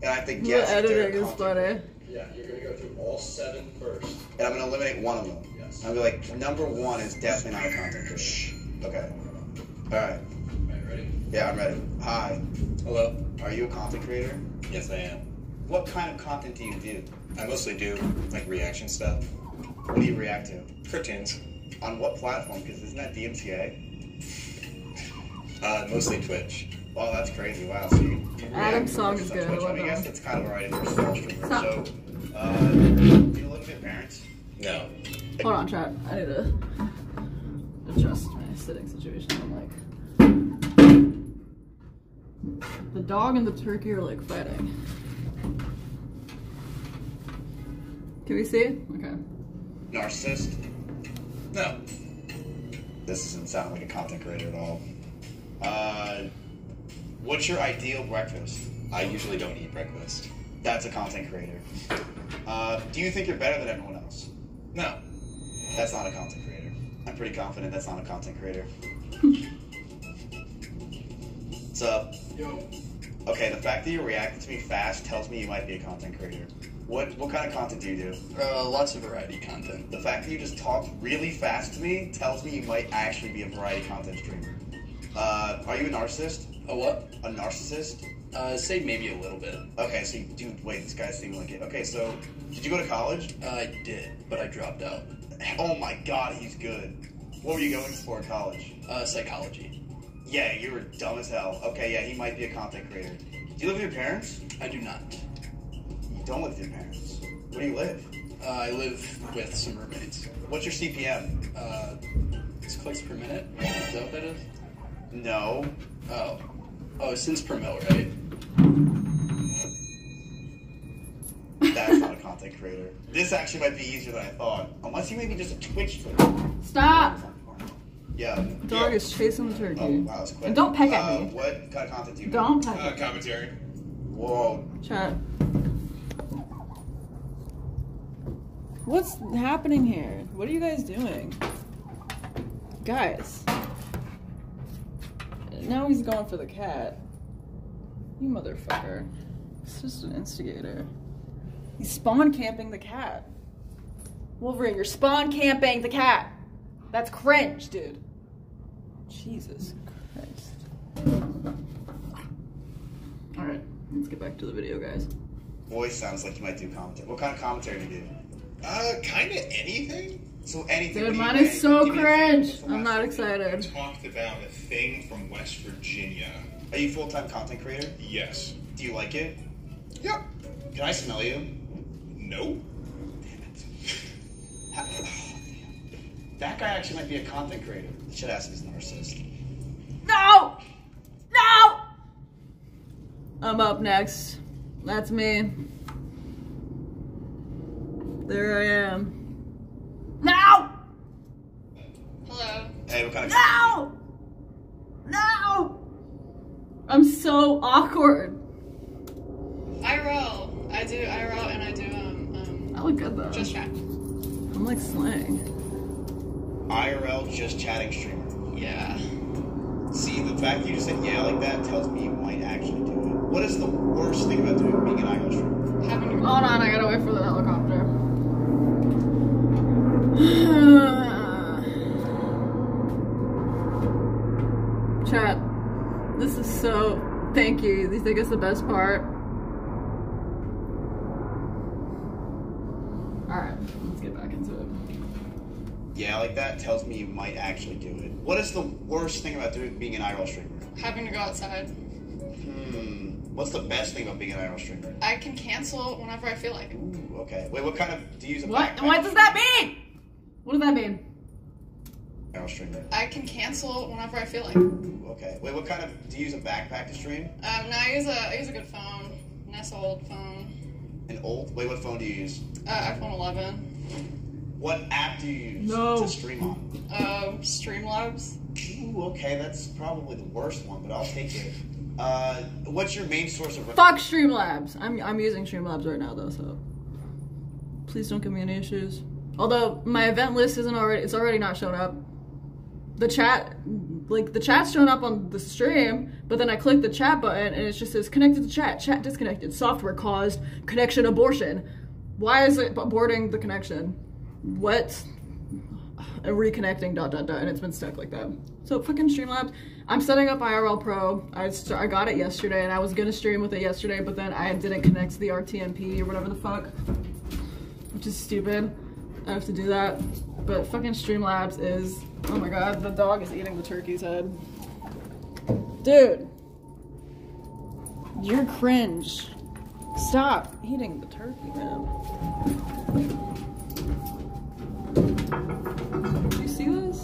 And I think The yes, they're editing is funny. Yeah, you're gonna go through all seven first. And I'm gonna eliminate one of them. Yes. I'll be like, number one is definitely not a content creator. Shh. Okay. All right. Right, ready? Yeah, I'm ready. Hi. Hello. Are you a content creator? Yes, I am. What kind of content do you do? I mostly do like reaction stuff. What do you react to? Cartoons. On what platform? Because isn't that DMCA? Uh, mostly Twitch. Wow, that's crazy. Wow. So you, you Adam's react song is good. I Twitch. I love mean, I guess that's kind of alright if you're a small streamer. Stop. So, uh, do you live with your parents? No. Hold on, chat. I need to adjust my sitting situation. I'm like. The dog and the turkey are like fighting. Can we see? Okay. Narcissist? No. This doesn't sound like a content creator at all. Uh, what's your ideal breakfast? I usually don't eat breakfast. That's a content creator. Uh, do you think you're better than everyone else? No. That's not a content creator. I'm pretty confident that's not a content creator. What's up? Yo. Okay, the fact that you reacted to me fast tells me you might be a content creator. What what kind of content do you do? Uh, lots of variety content. The fact that you just talked really fast to me tells me you might actually be a variety content streamer. Uh, are you a narcissist? A what? A narcissist? Uh, say maybe a little bit. Okay, so you, dude, wait, this guy seemed like it. Okay, so did you go to college? I did, but I dropped out. Oh my god, he's good. What were you going for in college? Uh, psychology. Yeah, you were dumb as hell. Okay, yeah, he might be a content creator. Do you live with your parents? I do not. You don't live with your parents. Where do you live? Uh, I live with some roommates. What's your CPM? Uh, six clicks per minute. Is that what that is? No. Oh. Oh, since per mil, right? That's not a content creator. This actually might be easier than I thought. Unless you may be just a Twitch streamer. Stop! Yeah. Dog yeah. is chasing the turkey. Oh, wow, that's quick. And don't peck at Uh, me. What kind of content do you Don't peck Uh, at me. commentary. Whoa. Chat. What's happening here? What are you guys doing? Guys. Now he's going for the cat. You motherfucker. He's just an instigator. He's spawn camping the cat. Wolverine, you're spawn camping the cat. That's cringe, dude. Jesus Christ. Alright, let's get back to the video, guys. Voice sounds like you might do commentary. What kind of commentary do you do? Uh, kind of anything. So anything. Dude, what mine is so Give me a cringe. I'm not week. excited. Talked about a thing from West Virginia. Are you full time content creator? Yes. Do you like it? Yep. Can I smell you? No. Ha- That guy actually might be a content creator. Should ask if he's a narcissist. No! No! I'm up next. That's me. There I am. No! Hello. Hey, what kind of No! No! I'm so awkward. IRL. I do IRL and I do um I look good though. just chat. I'm like slang. IRL just chatting streamer? Yeah. See, the fact that you just said yeah like that tells me you might actually do it. What is the worst thing about doing being an IRL streamer? Having to Hold on, I gotta wait for the helicopter. Chat, this is so. Thank you. You think it's the best part? Alright, let's get back into it. Yeah like that tells me you might actually do it. What is the worst thing about doing being an IRL streamer? having to go outside. Hmm. What's the best thing about being an IRL streamer? I can cancel whenever I feel like it. Ooh, okay. Wait, what kind of do you use a What? backpack What does that mean? What does that mean? IRL streamer? I can cancel whenever I feel like. it. Ooh, okay. Wait, what kind of do you use a backpack to stream? Um, no, I use a I use a good phone. Nice old phone. An old? Wait, what phone do you use? Uh, iPhone 11. What app do you use No. to stream on? Um, Streamlabs. Ooh, okay, that's probably the worst one, but I'll take it. Uh, what's your main source of? Fuck Streamlabs. I'm I'm using Streamlabs right now though, so please don't give me any issues. Although my event list isn't already it's already not shown up. The chat like the chat's shown up on the stream, but then I click the chat button and it just says connected to chat, chat disconnected, software caused connection abortion. Why is it aborting the connection? What? And reconnecting dot dot dot and it's been stuck like that. So fucking Streamlabs. I'm setting up IRL Pro. I st- I got it yesterday and I was gonna stream with it yesterday, but then I didn't connect to the RTMP or whatever the fuck, which is stupid. I have to do that. But fucking Streamlabs is oh my god, the dog is eating the turkey's head. Dude, you're cringe. Stop eating the turkey, man. Do you see this?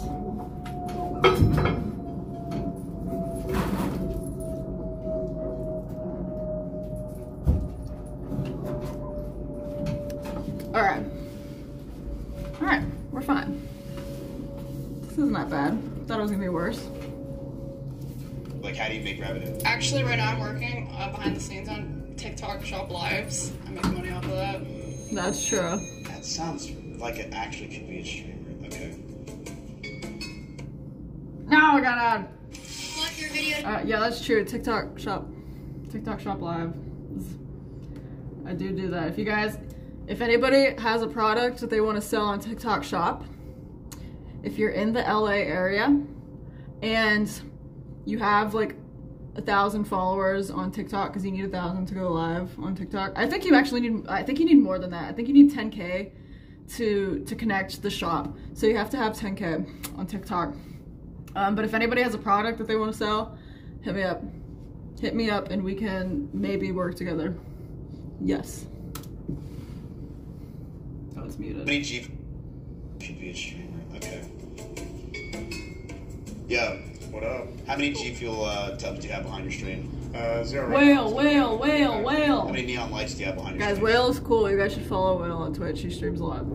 Alright. Alright, we're fine. This isn't that bad. Thought it was gonna be worse. Like, how do you make revenue? Actually, right now I'm working uh, behind the scenes on TikTok Shop Lives. I make money off of that. That's true. That sounds like it actually could be a streamer. Okay. Now I got on. Like your video. Uh, yeah, that's true. TikTok shop, TikTok shop live. I do do that. If you guys, if anybody has a product that they want to sell on TikTok shop, if you're in the LA area and you have like a thousand followers on TikTok because you need a thousand to go live on TikTok. I think you actually need. I think you need more than that. I think you need 10k to to connect the shop. So you have to have 10k on TikTok. Um, but if anybody has a product that they want to sell, hit me up. Hit me up and we can maybe work together. Yes. Oh, it's How muted. many G should be a streamer? Okay. Yeah. What up? How many G Fuel uh, tubs do you have behind your stream? Uh, zero. right now. Whale, whale, whale, How many neon lights do you have behind your Guys, stream? Whale is cool. You guys should follow Whale on Twitch. He streams a lot.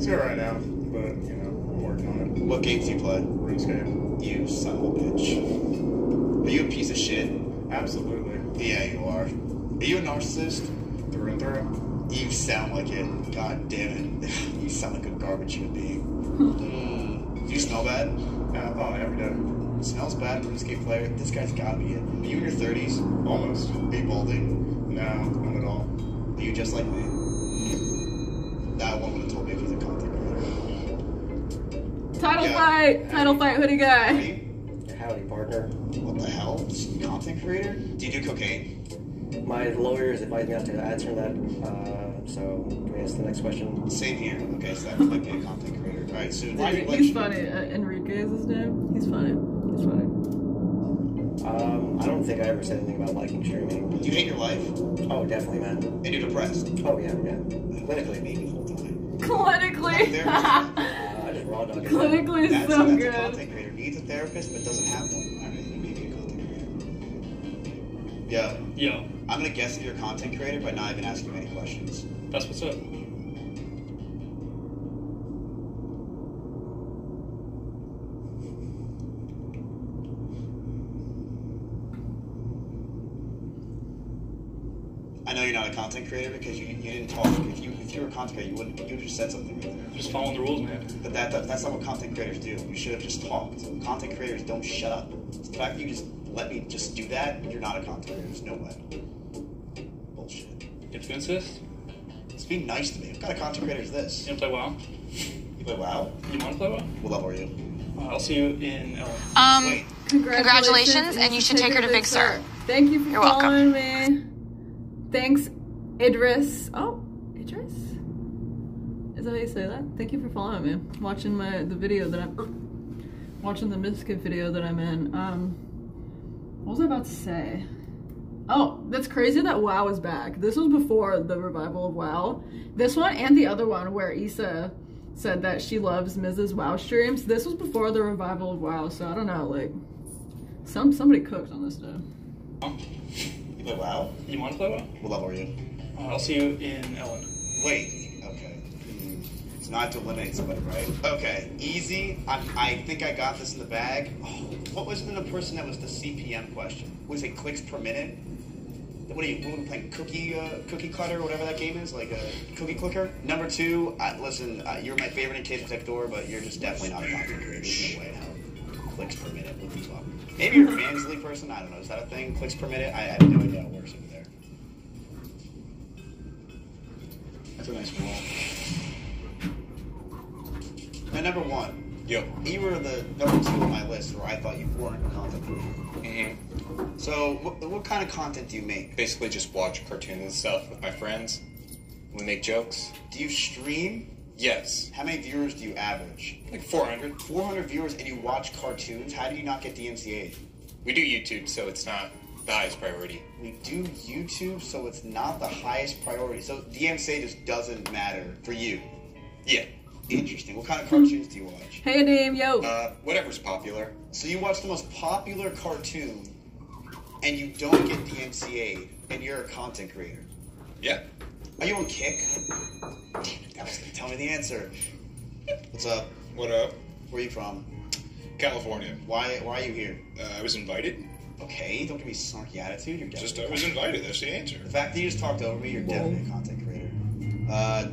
Zero right now, but you know, I'm working on it. What games do you play? it. RuneScape. You son of a bitch. Are you a piece of shit? Absolutely. Yeah, you are. Are you a narcissist? Through and through. You sound like it. God damn it. You sound like a garbage human being. Do you smell bad? Uh, oh, every day. Smells bad, RuneScape player. This guy's gotta be it. Are you in your 30s? Almost. Are you balding? No, not at all. Are you just like me? That one would have told me if he's a content creator. Title Yeah. fight! Title fight hoodie guy. Ready? Howdy, partner. What the hell? Content creator? Do you do cocaine? My lawyers advised me not to answer that, uh, so can we ask the next question? Same here. Okay, so that was like a content creator. Alright, so why do you He's funny. Uh, Enrique is his name. He's funny. He's funny. Um, I don't think I ever said anything about liking streaming. You hate your life? Oh, definitely, man. And you're depressed? Oh, yeah, yeah. Clinically, maybe full time. Clinically. Uh, I just raw dog. Clinically That's, so that's a good. content creator. Needs a therapist but doesn't have one. Alright, then maybe a content creator. Yeah. Yo, I'm gonna guess that you're a content creator by not even asking you any questions. that's what's up. I know you're not a content creator because you, you didn't talk. If you if you were a content creator, you wouldn't you would have just said something right there. Just following the rules, man. But that, that that's not what content creators do. You should have just talked. Content creators don't shut up. The fact that you just let me just do that, you're not a content creator. There's no way. Bullshit. If you insist, Just be nice to me. What kind of content creator is this? you wanna play WoW? You play WoW? You wanna play WoW? What level are you? Uh, I'll see you in LA. Um, Wait. Congratulations, and you should take her to Big Sur. Thank you for You're welcome. following me. Thanks, Idris. Oh, Idris? Is that how you say that? Thank you for following me. Watching my the video that I'm watching the Mizkif video that I'm in. Um what was I about to say? Oh, that's crazy that WoW is back. This was before the revival of WoW. This one and the other one where Issa said that she loves Miz's WoW streams. This was before the revival of WoW, so I don't know, like some somebody cooked on this day. You play WoW? You wanna play WoW? What level are you? Uh, I'll see you in LA. Wait. I have to eliminate somebody, right? Okay. Easy. I, I think I got this in the bag. Oh, what was the person that was the CPM question? Was it clicks per minute? What are you, what are we playing? Cookie, uh, cookie cutter, or whatever that game is, like a cookie clicker. Number two, listen, uh, you're my favorite in Kids Next Door, but you're just definitely not a creator. There's no way in hell. Clicks per minute. You up. Maybe you're a Mansley person. I don't know. Is that a thing? Clicks per minute. I have no idea how it works over there. That's a nice wall. And number one, Yo. you were the number two on my list where I thought you weren't content creator. hmm So, what, what kind of content do you make? Basically, just watch cartoons and stuff with my friends. We make jokes. Do you stream? Yes, How many viewers do you average? like 400. 400 viewers and you watch cartoons? How do you not get DMCA? We do YouTube, so it's not the highest priority. We do YouTube, so it's not the highest priority. So DMCA just doesn't matter for you. Yeah. Interesting. What kind of cartoons do you watch? Hey Nadim, yo. Uh, whatever's popular. So you watch the most popular cartoon and you don't get DMCA and you're a content creator. Yeah. Are you on Kick? Damn, That was gonna tell me the answer. What's up? What up? Where are you from? California. Why why are you here? Uh, I was invited. Okay, don't give me snarky attitude. You're Just I was invited. That's the answer. The fact that you just talked over me, you're definitely a content creator. Uh,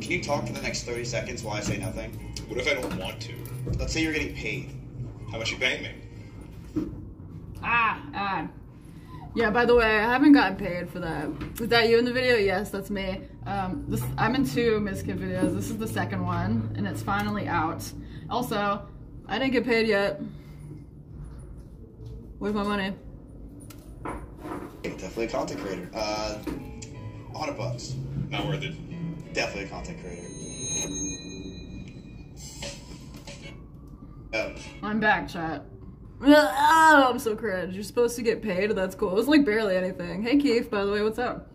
can you talk for the next 30 seconds while I say nothing? What if I don't want to? Let's say you're getting paid. How much you paying me? Ah, ah. Yeah, by the way, I haven't gotten paid for that. Is that you in the video? Yes, that's me. Um, this, I'm in two Mizkif videos. This is the second one, and it's finally out. Also, I didn't get paid yet. Where's my money? Definitely a content creator. Uh, 100 bucks. Not worth it. Definitely a content creator. Oh, I'm back, chat. Oh, I'm so cringe. You're supposed to get paid. That's cool. It was like barely anything. Hey, Keith, by the way, what's up?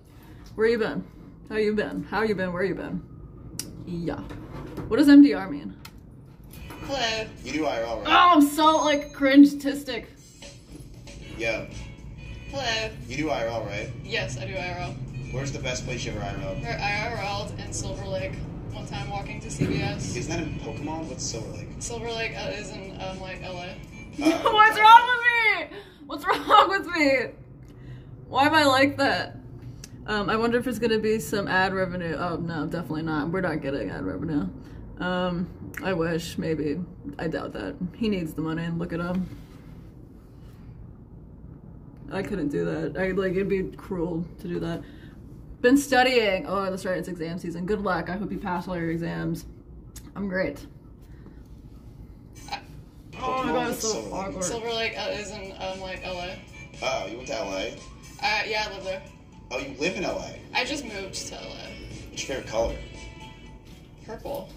Where you been? How you been? How you been? Where you been? Yeah. What does MDR mean? Hello. you do IRL, right? Oh. I'm so like cringe-tistic. Yeah. Hello. You do IRL, right? Yes, I do IRL. Where's the best place you ever IRL? We're IRL'd in Silver Lake one time walking to CVS. Isn't that in Pokemon? What's Silver Lake? Silver Lake uh, is in um, like LA. Uh, What's wrong with me? What's wrong with me? Why am I like that? Um, I wonder if it's gonna be some ad revenue. Oh no, definitely not. We're not getting ad revenue. Um, I wish, maybe. I doubt that. He needs the money. Look at him. I couldn't do that. I like it'd be cruel to do that. Been studying. Oh, that's right. It's exam season. Good luck. I hope you pass all your exams. I'm great. Oh my god, it's so Silver Lake. awkward. Silver Lake uh, is in um, like LA. Oh, you went to LA? Uh, yeah, I live there. Oh, you live in LA. I just moved to LA. What's your favorite color? Purple.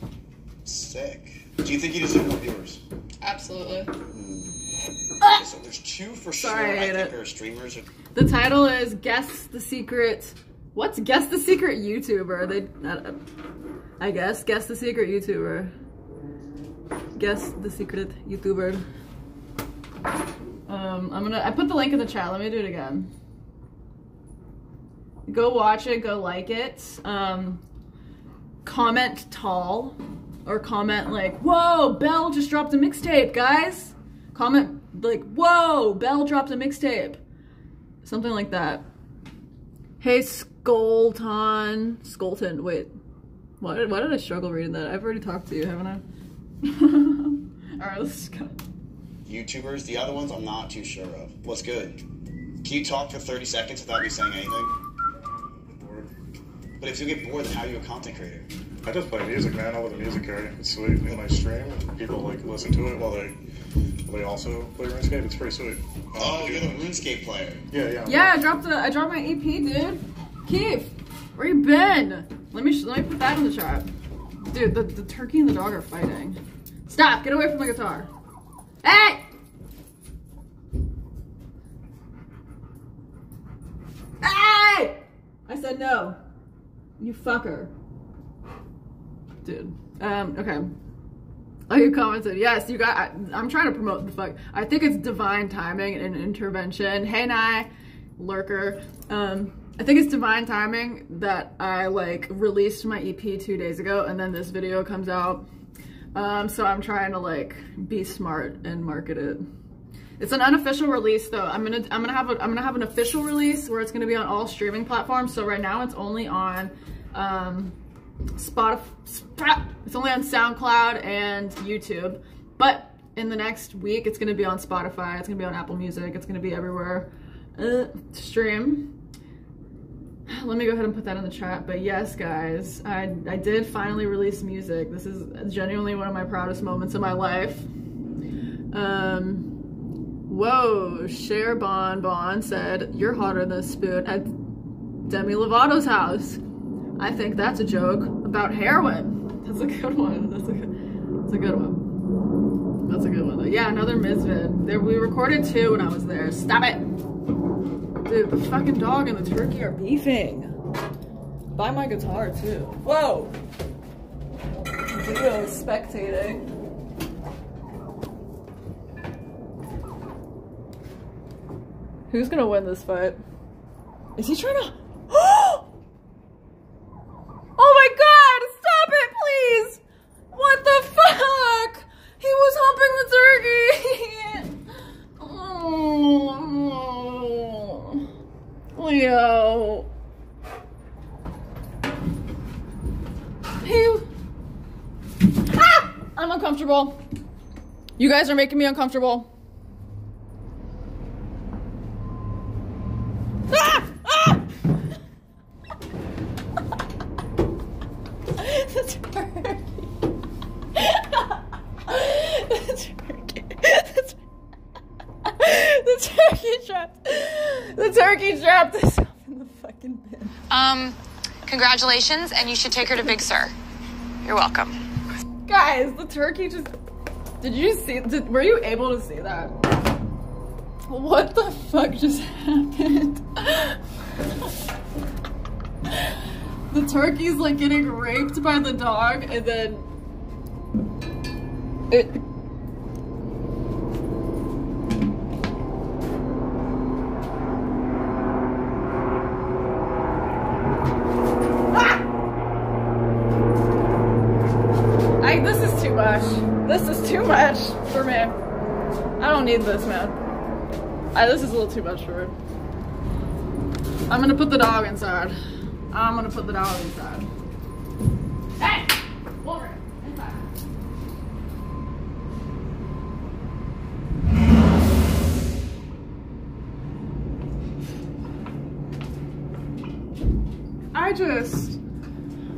Sick. Do you think you deserve more viewers? Absolutely. Okay, so there's two for Sorry, sure. I I, hate think it. are streamers. Or, The title is Guess the Secret. What's Guess the Secret YouTuber? They, uh, I guess Guess the Secret YouTuber. Guess the Secret YouTuber. Um, I'm gonna. I put the link in the chat. Let me do it again. Go watch it. Go like it. Um, comment tall, or comment like, "Whoa, Belle just dropped a mixtape, guys." Comment like, "Whoa, Belle dropped a mixtape." Something like that. Hey, Skolton. Skolton, wait. Why did, why did I struggle reading that? I've already talked to you, haven't I? Alright, let's go. YouTubers, the other ones I'm not too sure of. What's good? Can you talk for 30 seconds without me saying anything? But if you get bored, then how are you a content creator? I just play music, man. I love the music area. It's sweet. And I stream, and people like listen to it while they while they also play RuneScape. It's pretty sweet. Oh, you're the RuneScape player. Yeah, yeah. Yeah, I dropped a, I dropped my EP, dude. Keith, where you been? Let me let me put that in the chat. Dude, the, the turkey and the dog are fighting. Stop! Get away from the guitar. Hey! Hey! I said no. You fucker. Dude. Um, okay. Oh, you commented. Yes, you got. I, I'm trying to promote the fuck. I think it's divine timing and intervention. Hey, Nye, lurker. Um, I think it's divine timing that I like released my EP two days ago, and then this video comes out. Um, so I'm trying to like be smart and market it. It's an unofficial release though. I'm gonna I'm gonna have a I'm gonna have an official release where it's gonna be on all streaming platforms. So right now it's only on um, Spotify. It's only on SoundCloud and YouTube. But in the next week, it's gonna be on Spotify. It's gonna be on Apple Music. It's gonna be everywhere. Uh, stream. Let me go ahead and put that in the chat. But yes, guys, I I did finally release music. This is genuinely one of my proudest moments in my life. Um. Whoa, Cher Bon Bon said, You're hotter than a spoon at Demi Lovato's house. I think that's a joke about heroin. That's a good one. That's a good, that's a good one. That's a good one. Yeah, another Miz vid. There, we recorded two when I was there. Stop it! Dude, the fucking dog and the turkey are beefing. Buy my guitar too. Whoa! Video is spectating. Who's gonna win this fight? Is he trying to? Oh my god! Stop it, please! What the fuck? He was humping the turkey! oh, Leo. He. Ah! I'm uncomfortable. You guys are making me uncomfortable. Ah! Ah! the turkey. trapped. The turkey trapped itself in the fucking bin. Um, congratulations, and you should take her to Big Sur. You're welcome. Guys, the turkey just. Did you see? Did, were you able to see that? What the fuck just happened? the turkey's like getting raped by the dog, and then it. I, this is too much. This is too much for me. I don't need this, man. I, this is a little too much for me. I'm gonna put the dog inside. I'm gonna put the dog inside. Hey! Inside. I just.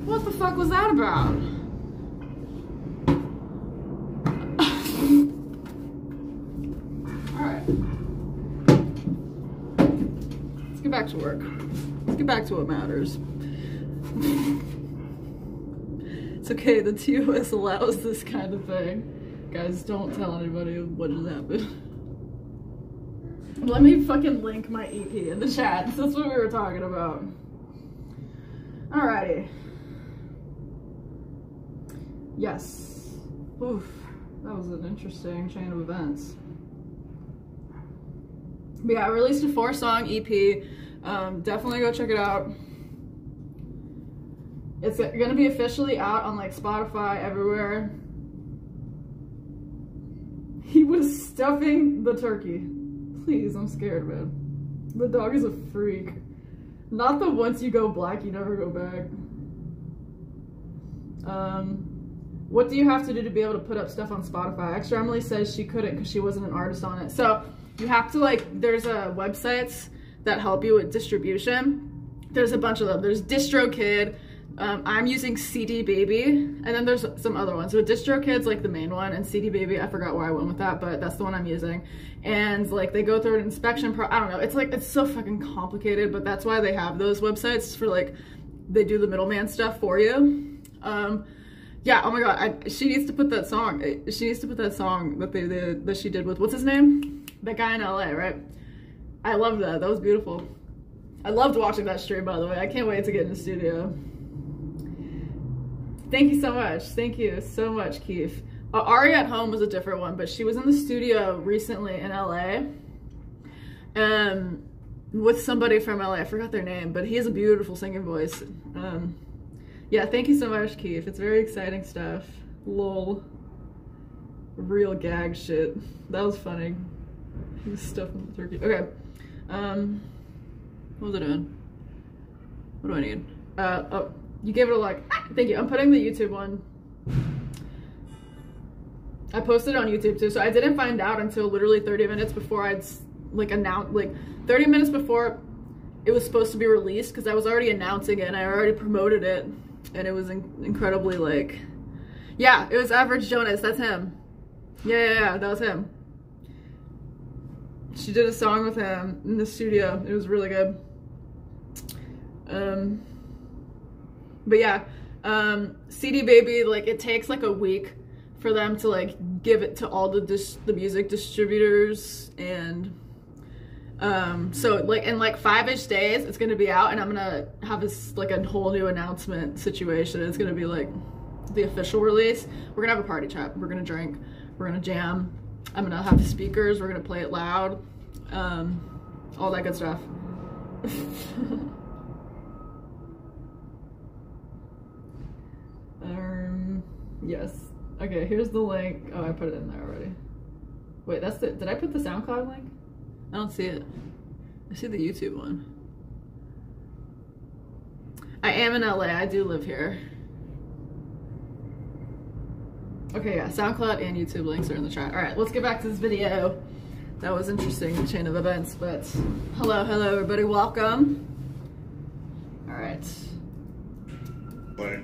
What the fuck was that about? Alright. Let's get back to work. To what matters. it's okay, the TOS allows this kind of thing. Guys, don't tell anybody what just happened. Let me fucking link my EP in the chat. That's what we were talking about. Alrighty. Yes. Oof. That was an interesting chain of events. But yeah, I released a four song EP. Um, definitely go check it out. It's gonna be officially out on like Spotify everywhere. He was stuffing the turkey. Please, I'm scared, man. The dog is a freak. Not the once you go black, you never go back. Um, what do you have to do to be able to put up stuff on Spotify? ExtraEmily says she couldn't because she wasn't an artist on it. So you have to like, there's a websites that help you with distribution. There's a bunch of them. There's DistroKid. Um, I'm using CD Baby, and then there's some other ones. So DistroKid's like the main one, and CD Baby, I forgot why I went with that, but that's the one I'm using. And like they go through an inspection pro. I don't know. It's like it's so fucking complicated, but that's why they have those websites for like they do the middleman stuff for you. Um, yeah. Oh my god. I, she needs to put that song. She needs to put that song that they, they that she did with what's his name? That guy in LA, right? I love that. That was beautiful. I loved watching that stream, by the way. I can't wait to get in the studio. Thank you so much. Thank you so much, Keith. Uh, Ari at home was a different one, but she was in the studio recently in LA. Um, with somebody from LA. I forgot their name, but he has a beautiful singing voice. Um, yeah, thank you so much, Keith. It's very exciting stuff. Lol. Real gag shit. That was funny. He was stuffing the turkey. Okay. Um, what was I doing? What do I need? Uh, oh, you gave it a like. Thank you. I'm putting the YouTube one. I posted it on YouTube too, so I didn't find out until literally 30 minutes before I'd like announced, like 30 minutes before it was supposed to be released because I was already announcing it and I already promoted it, and it was in incredibly like, yeah, it was Average Jonas. That's him. Yeah, yeah, yeah, that was him. She did a song with him in the studio. It was really good. Um, but yeah, um, CD Baby, like it takes like a week for them to like give it to all the dis- the music distributors and um so like in like five-ish days it's gonna be out and i'm gonna have this like a whole new announcement situation. It's gonna be like the official release. We're gonna have a party chat we're gonna drink. We're gonna jam i'm gonna have the speakers we're gonna play it loud um all that good stuff. Um yes. Okay here's the link. Oh i put it in there already. Wait that's the did i put the soundcloud link? I don't see it. I see the youtube one. I am in la i do live here okay yeah soundcloud and youtube links are in the chat all right let's get back to this video that was interesting chain of events but hello hello everybody welcome all right Play.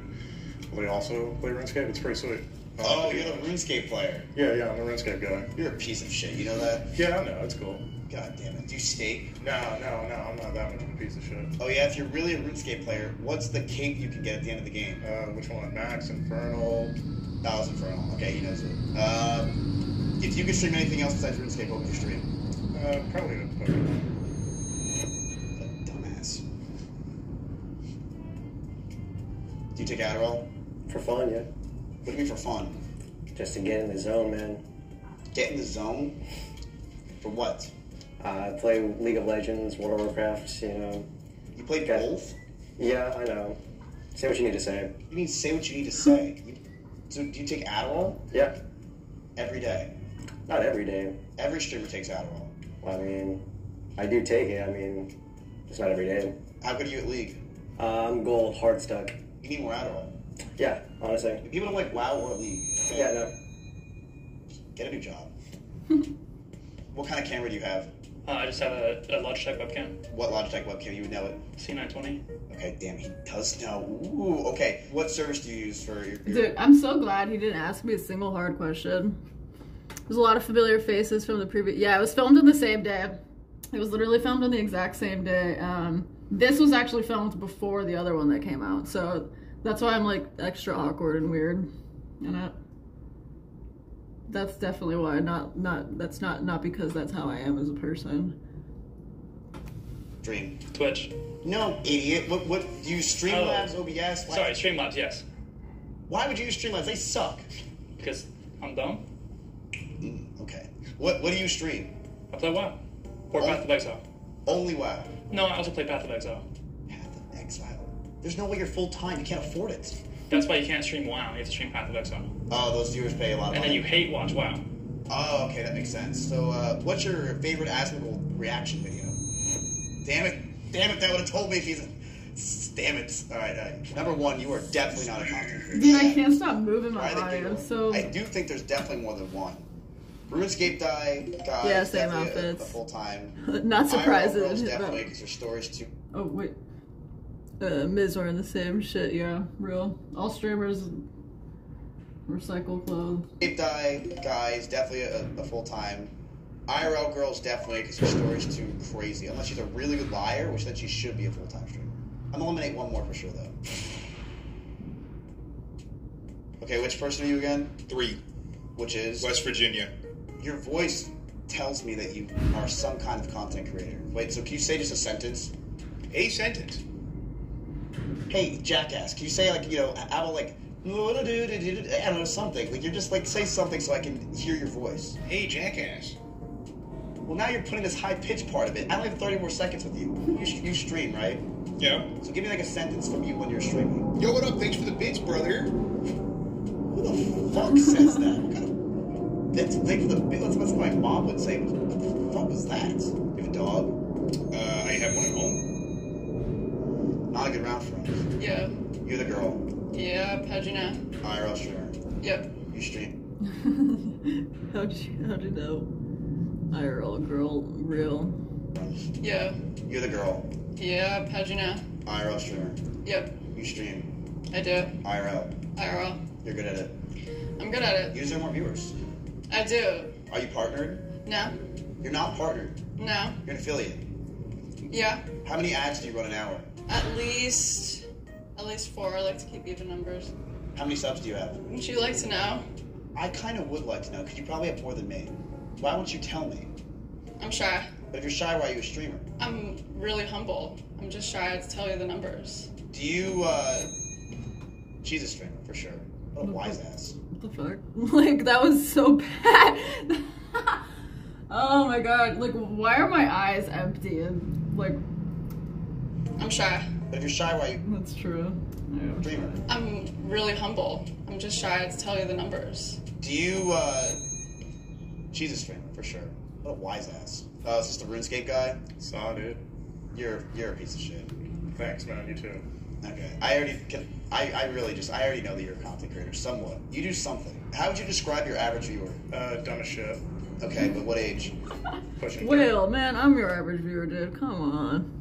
They also play RuneScape. It's pretty sweet. Oh, you're the RuneScape player. Yeah, yeah, I'm a RuneScape guy. You're a piece of shit. You know that? Yeah, I know. It's cool. God damn it. Do you skate? No, no, no. I'm not that much of a piece of shit. Oh yeah, if you're really a RuneScape player, what's the cape you can get at the end of the game? Uh, which one? Max, Infernal. That was Infernal. Okay, he knows it. Um, if you could stream anything else besides RuneScape, what would you stream? Uh, probably a Pokemon. Dumbass. Do you take Adderall? For fun, yeah. What do you mean for fun? Just to get in the zone, man. Get in the zone? For what? Uh, I play League of Legends, World of Warcraft, you know. You play Got- both? Yeah, I know. Say what you need to say. You mean say what you need to say? You, so do you take Adderall Yeah, every day? not every day. Every streamer takes Adderall. Well, I mean, I do take it. I mean, It's not every day. How good are you at League? Uh, I'm gold, hard stuck. You need more Adderall. Yeah, honestly. People don't like WoW or League. okay? Yeah, no. Get a new job. what kind of camera do you have? Uh, I just have a, a Logitech webcam, What Logitech webcam? You would know it. C920. Okay, damn, he does know. Ooh, okay. What service do you use for your? your Dude, I'm so glad he didn't ask me a single hard question. There's a lot of familiar faces from the previous. Yeah, it was filmed on the same day. It was literally filmed on the exact same day. Um, this was actually filmed before the other one that came out, so that's why I'm like extra awkward and weird. And I, that's definitely why. Not not that's not not because that's how I am as a person. Dream. Twitch. No, idiot. What? What? Do you stream? Streamlabs, Oh. OBS? Why- Sorry, Streamlabs, yes. Why would you use Streamlabs? They suck. Because I'm dumb. Mm, okay. What? What do you stream? I play WoW. Or Oh. Path of Exile. Only WoW. No, I also play Path of Exile. Path of Exile. There's no way you're full time. You can't afford it. That's why you can't stream WoW. You have to stream Path of Exile. Oh, those viewers pay a lot of And then you hate watch WoW. Oh, okay, that makes sense. So, uh, what's your favorite Asmongold reaction video? Damn it! Damn it! That would have told me if he's. Damn it! All right, all right. Number one, you are definitely not a content creator. Dude, I can't stop moving my I body. I'm so. I do think there's definitely more than one. RuneScape die guy. Yeah, is same definitely a- A, full time. Not surprised IRL that girls it hit definitely because their stories too. Oh wait. Uh, Miz wearing the same shit. Yeah, real. All streamers recycle clothes. RuneScape die guy is definitely a, a full time. IRL girls definitely because her story's too crazy. Unless she's a really good liar, which then she should be a full time streamer. I'm gonna eliminate one more for sure though. Okay, which person are you again? Three. Which is West Virginia. your voice tells me that you are some kind of content creator. Wait, so can you say just a sentence? A sentence. Hey, jackass, can you say like you know how about like I don't know something like you're just like say something so I can hear your voice. Hey, jackass. Well, now you're putting this high pitch part of it. I don't have 30 more seconds with you. You, you stream, right? Yeah. So give me like a sentence from you when you're streaming. Yo, what up? Thanks for the bits, brother. Who the fuck says that? What kind of bits? Thank for the bit. That's what my mom would say. What the fuck was that? You have a dog? Uh, I have one at home. Not a good round for him. Yeah. You're the girl. Yeah, Pagina. IRL streamer. Yep. You stream. how'd you how'd you know? IRL girl, real. Yeah. You're the girl. Yeah, Pagina. IRL streamer. Yep. You stream. I do. IRL. IRL. You're good at it. I'm good at it. You deserve more viewers. I do. Are you partnered? No. You're not partnered. No. You're an affiliate. Yeah. How many ads do you run an hour? At least. At least four. I like to keep even numbers. How many subs do you have? Wouldn't you like to know? I kind of would like to know because you probably have more than me. Why won't you tell me? I'm shy. But if you're shy, why are you a streamer? I'm really humble. I'm just shy to tell you the numbers. Do you, uh. She's a streamer, for sure. What a wise ass. What the fuck? Like that was so bad. oh my god! Like, why are my eyes empty? And like, I'm shy. But if you're shy, why you that's true. Yeah. streamer? I'm really humble. I'm just shy to tell you the numbers. Do you, uh. She's a streamer, for sure. What a wise ass. Oh, is this the RuneScape guy? Saw, dude. You're you're a piece of shit. Thanks, man. You too. Okay. I already can. I, I really just. I already know that you're a content creator somewhat. You do something. How would you describe your average viewer? Uh, dumb as shit. Okay, but what age? Pushing. Will, man, I'm your average viewer, dude. Come on.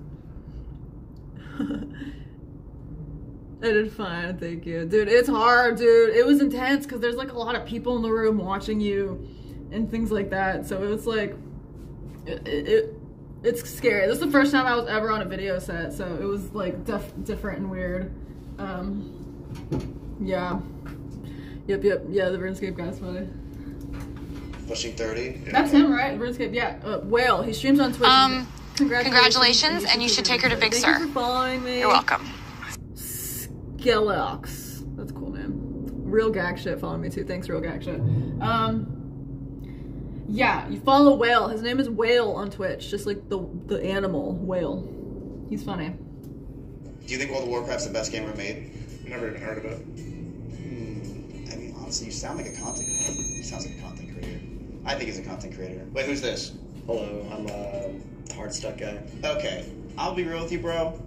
I did fine, thank you, dude. It's hard, dude. It was intense because there's like a lot of people in the room watching you and things like that. So it was like, it, it, it it's scary. This is the first time I was ever on a video set, so it was like def- different and weird. Um, yeah. Yep, yep, yeah. The RuneScape guy's funny. Pushing 30? That's him, right? RuneScape, yeah. Uh, Whale. He streams on Twitch. Um, congratulations, congratulations, and you should take her to Big Thank Sur. you for following me. You're welcome. Skelox. That's cool man. Real gag shit following me too. Thanks, real gag shit. Um, yeah, you follow Whale. His name is Whale on Twitch, just like the the animal Whale. He's funny. Do you think World of Warcraft's the best game ever made? Never even heard of it. Hmm. I mean, honestly, you sound like a content creator. He sounds like a content creator. I think he's a content creator. Wait, who's this? Hello, I'm a hard stuck guy. Okay. I'll be real with you, bro.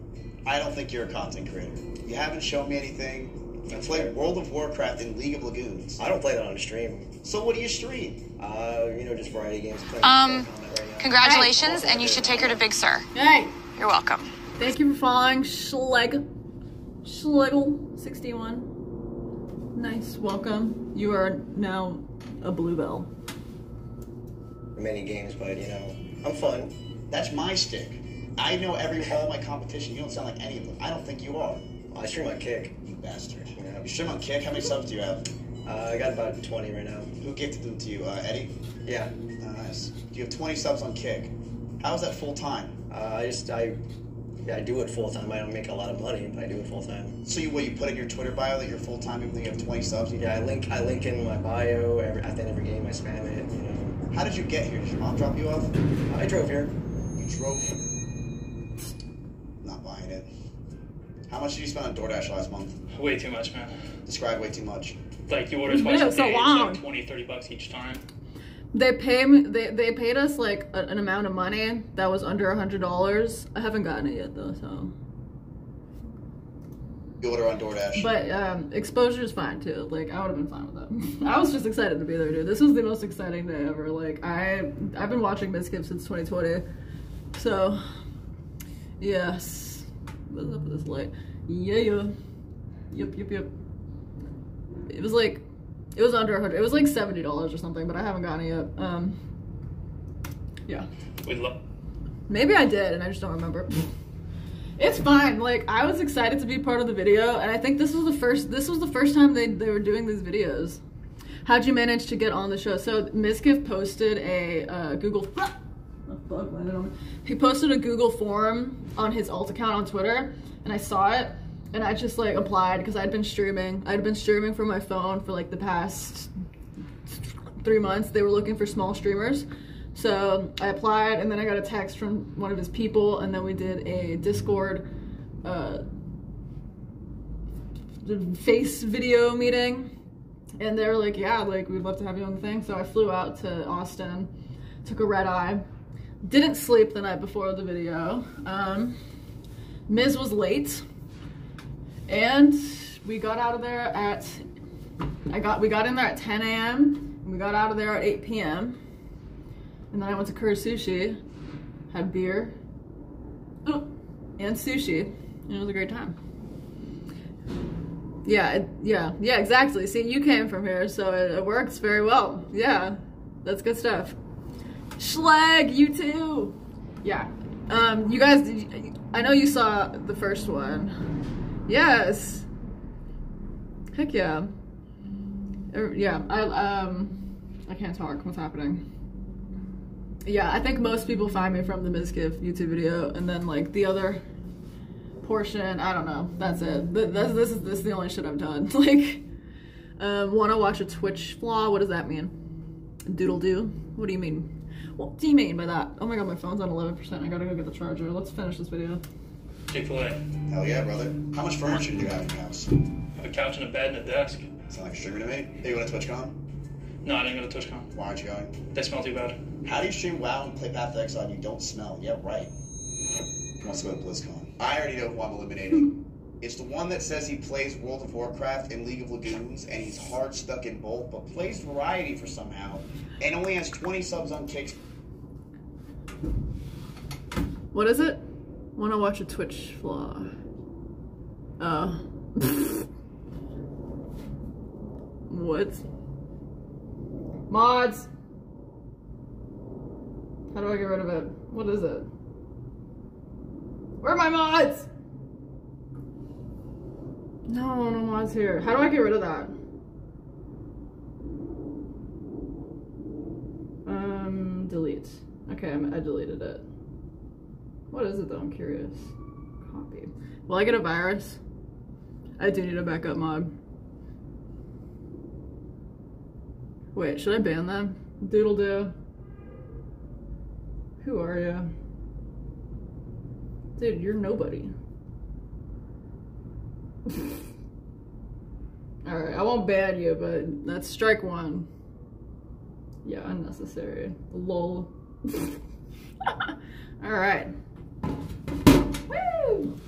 I don't think you're a content creator. You haven't shown me anything. You play World of Warcraft and League of Lagoons. I don't play that on a stream. So what do you stream? Uh, you know, just variety games. Um, right now. Congratulations, and you should take her to Big Sur. Hey, You're welcome. thank you for following Schleg Schlegel61. Nice, welcome. You are now a bluebell. Many games, but you know, I'm fun. That's my stick. I know every all my competition. You don't sound like any of them. I don't think you are. I stream on Kick. You bastard. Yeah. You stream on Kick. How many subs do you have? Uh, I got about 20 right now. Who gifted them to you? Uh, Eddie. Yeah. Nice. Do you have 20 subs on Kick. How is that full time? Uh, I just I yeah, I do it full time. I don't make a lot of money, but I do it full time. So you what? You put in your Twitter bio that you're full time, even though you have 20 subs. You Yeah, I link I link in my bio every at the end of every game. I spam it. You know, How did you get here? Did your mom drop you off? I drove here. You drove. Not buying it. How much did you spend on DoorDash last month? Way too much, man. Describe way too much. Like you order It's twice been a so day, it's long. like 20, 30 bucks each time. They pay me. They, they paid us like a, an amount of money that was under a hundred dollars. I haven't gotten it yet though, so. You order on DoorDash. But um, exposure is fine too. Like I would have been fine with that. I was just excited to be there, dude. This was the most exciting day ever. Like I I've been watching Miss Mizkif since 2020, so yes. What's up with this light? Yeah, yeah. Yep, yep, yep. It was like it was under a hundred. It was like seventy dollars or something, but I haven't gotten it yet. Um, yeah. We love. Maybe I did, and I just don't remember. It's fine. Like I was excited to be part of the video, and I think this was the first. This was the first time they they were doing these videos. How'd you manage to get on the show? So Mizkif posted a uh, Google. Bug landed on me. He posted a Google form on his alt account on Twitter, and I saw it, and I just like applied because I'd been streaming. I'd been streaming from my phone for like the past three months. They were looking for small streamers. So I applied, and then I got a text from one of his people, and then we did a Discord uh, face video meeting. And they were like, Yeah, like, we'd love to have you on the thing. So I flew out to Austin, took a red eye, didn't sleep the night before the video. Um, Miz was late, and we got out of there at I got we got in there at 10 a.m. and we got out of there at 8 p.m. And then I went to Kura Sushi, had beer, and sushi, and it was a great time. Yeah, it, yeah, yeah, exactly. See, you came from here, so it, it works very well. Yeah, that's good stuff. Schlag, you too. Yeah. Um, you guys, you- I know you saw the first one. Yes. Heck yeah. Er, Yeah, I um, I can't talk. What's happening? Yeah, I think most people find me from the Mizkif YouTube video, and then like the other portion, I don't know. That's it. Th- That's, this is this is the only shit I've done. like, um, want to watch a Twitch flaw? What does that mean? Doodle do? What do you mean? What do you mean by that? Oh my god, my phone's on 11%. I gotta go get the charger. Let's finish this video. Chick fil A. Hell yeah, brother. How much furniture do you have in your house? I Have a couch and a bed and a desk. Sound like a streamer to me. Hey, you want to TwitchCon? No, I didn't go to TwitchCon. Why aren't you going? They smell too bad. How do you stream WoW and play Path of Exile and you don't smell? Yeah, right. He wants to go to BlizzCon. I already know who I'm eliminating. It's the one that says he plays World of Warcraft and League of Lagoons, and he's hard stuck in both, but plays variety for somehow, and only has 20 subs on Kick. What is it? Want to watch a Twitch flaw? Oh. what? Mods. How do I get rid of it? What is it? Where are my mods? No, no mods here. How do I get rid of that? Um, delete. Okay, I'm- I deleted it. What is it though? I'm curious. Copy. Will I get a virus? I do need a backup mod. Wait, should I ban them? Doodle do. Who are you? Dude, you're nobody. Alright, I won't ban you, but that's strike one. Yeah, unnecessary. Lol. Alright. Woo!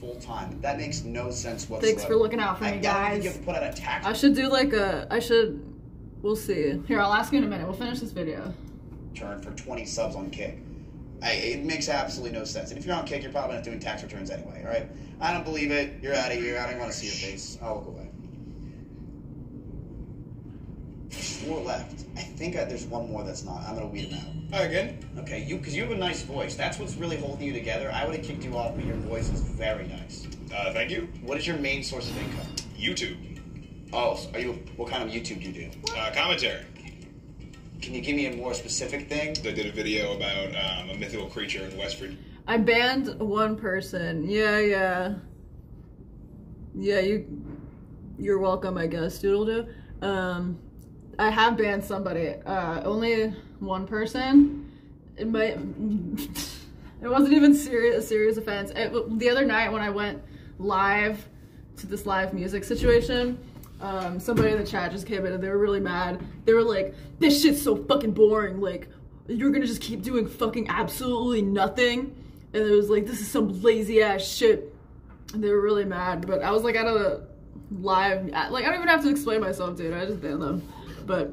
Full time. That makes no sense whatsoever. Thanks for looking out for I me, guys. You have to put out a tax. I should do like a. I should. We'll see. Here, I'll ask you in a minute. We'll finish this video. Turn for 20 subs on Kick. I, it makes absolutely no sense. And if you're on Kick, you're probably not doing tax returns anyway, all right? I don't believe it. You're out of here. I don't want to see your face. I'll look away. Four left. I think I, there's one more that's not. I'm going to weed them out. Again? Okay, you because you have a nice voice. That's what's really holding you together. I would have kicked you off, but your voice is very nice. Uh, thank you. What is your main source of income? YouTube. Oh, so are you? What kind of YouTube do you do? Uh, commentary. Can you give me a more specific thing? I did a video about um, a mythical creature in Westford. I banned one person. Yeah, yeah. Yeah, you you're welcome, I guess, Doodle do. Um I have banned somebody. Uh only one person. It might it wasn't even serious a serious offense. It, the other night when I went live to this live music situation, um, somebody in the chat just came in and they were really mad. They were like, "This shit's so fucking boring. Like, you're gonna just keep doing fucking absolutely nothing." And it was like, "This is some lazy ass shit." And they were really mad. But I was like, out of the live, like I don't even have to explain myself, dude. I just banned them. But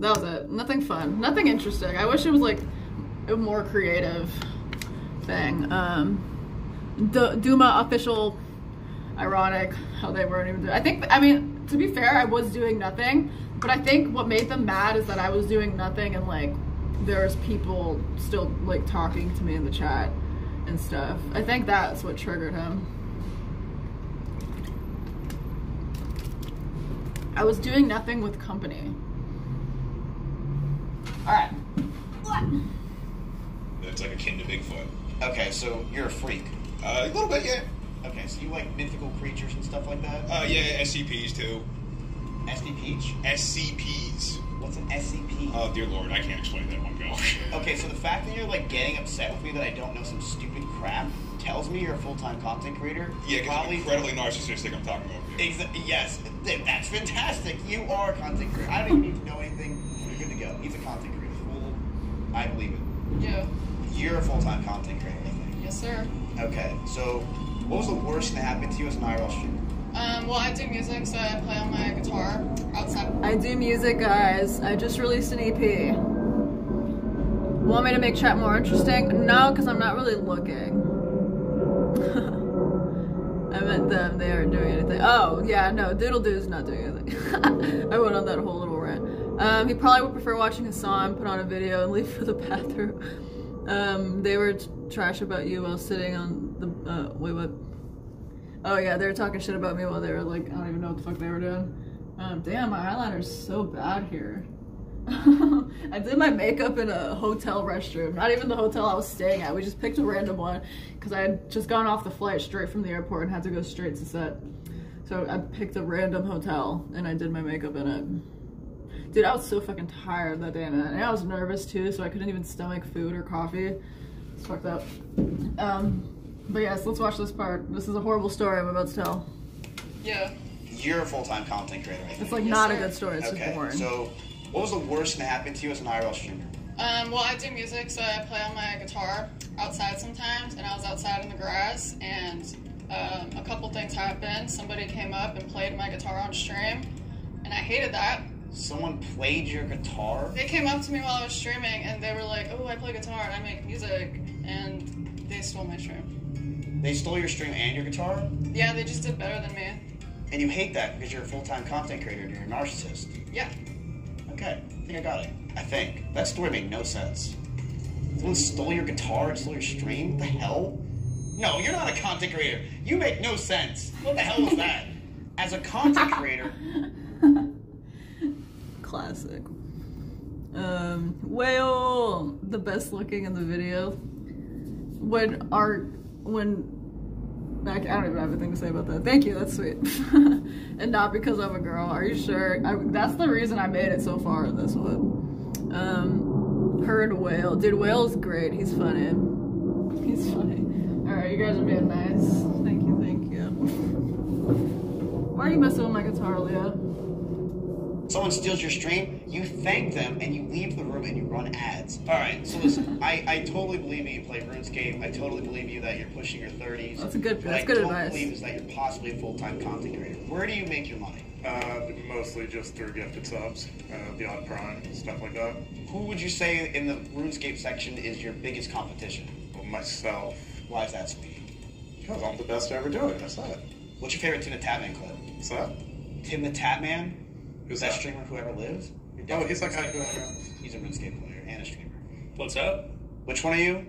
that was it. Nothing fun. Nothing interesting. I wish it was like a more creative thing. Um, D- Duma official ironic how they weren't even doing. I think I mean to be fair, I was doing nothing, but I think what made them mad is that I was doing nothing and like there's people still like talking to me in the chat and stuff. I think that's what triggered him. I was doing nothing with company. All right. It's like akin to Bigfoot. Okay, so you're a freak. Uh, a little bit, yeah. Okay, so you like mythical creatures and stuff like that? Uh, yeah, SCPs too. SD Peach? SCPs. What's an SCP? Oh dear lord, I can't explain that one go. Okay, so the fact that you're like getting upset with me that I don't know some stupid crap tells me you're a full-time content creator. yeah, because I'm incredibly narcissistic. I'm talking about you. Exa- yes, that's fantastic. You are a content creator. I don't even need to know anything. You're good to go. He's a content creator. Fool. I believe it. Yeah. You're a full-time content creator, I think. Yes, sir. Okay, so what was the worst thing that happened to you as an IRL streamer? Um, well, I do music, so I play on my guitar outside. I do music, guys. I just released an EP. Want me to make chat more interesting? No, because I'm not really looking. I meant them. They aren't doing anything. Oh, yeah, no. Doodle Doo's not doing anything. I went on that whole little rant. Um, he probably would prefer watching Hasan put on a video and leave for the bathroom. Um, they were trash about you while sitting on the. Uh, wait, what? Oh, yeah, they were talking shit about me while they were like, I don't even know what the fuck they were doing. Um, damn, my eyeliner's so bad here. I did my makeup in a hotel restroom, not even the hotel I was staying at. We just picked a random one because I had just gone off the flight straight from the airport and had to go straight to set. So I picked a random hotel and I did my makeup in it. Dude, I was so fucking tired that day, man. And I was nervous too, so I couldn't even stomach food or coffee. It's fucked up. Um, but yes, let's watch this part. This is a horrible story I'm about to tell. Yeah. You're a full-time content creator, I think. It's like Yes, not a good story. It's okay, just boring. so what was the worst thing that happened to you as an IRL streamer? Um, well, I do music, so I play on my guitar outside sometimes, and I was outside in the grass, and um, a couple things happened. Somebody came up and played my guitar on stream, and I hated that. Someone played your guitar? They came up to me while I was streaming, and they were like, "Oh, I play guitar and I make music," and they stole my stream. They stole your stream and your guitar? Yeah, they just did better than me. And you hate that because you're a full-time content creator and you're a narcissist. Yeah. Okay, I think I got it. I think. That story made no sense. Someone stole your guitar and stole your stream? What the hell? No, you're not a content creator. You make no sense. What the hell was that? As a content creator, Classic. Um, whale, the best looking in the video. When our, when, I, don't even have anything to say about that. Thank you, that's sweet. and not because I'm a girl. Are you sure? I, that's the reason I made it so far in this one. Um, her and Whale. Dude, Whale's great. He's funny. He's funny. Alright, you guys are being nice. Thank you, thank you. Why are you messing with my guitar, Leah? Someone steals your stream, you thank them, and you leave the room and you run ads. All right, so listen, I, I totally believe you play RuneScape. I totally believe you that you're pushing your 30s. That's a good- What that's I good don't advice. believe is that you're possibly a full-time content creator. Where do you make your money? Uh, mostly just through gifted subs, uh, the odd prime, stuff like that. Who would you say in the RuneScape section is your biggest competition? Well, myself, Why is that sweet? because I'm the best to ever do it. That's it. What's your favorite Tim the Tatman clip? What's that? Tim the Tatman? Who's that that? streamer who ever lived? Oh, he's that guy who. Uh, He's a RuneScape player and a streamer. What's up? Which one are you?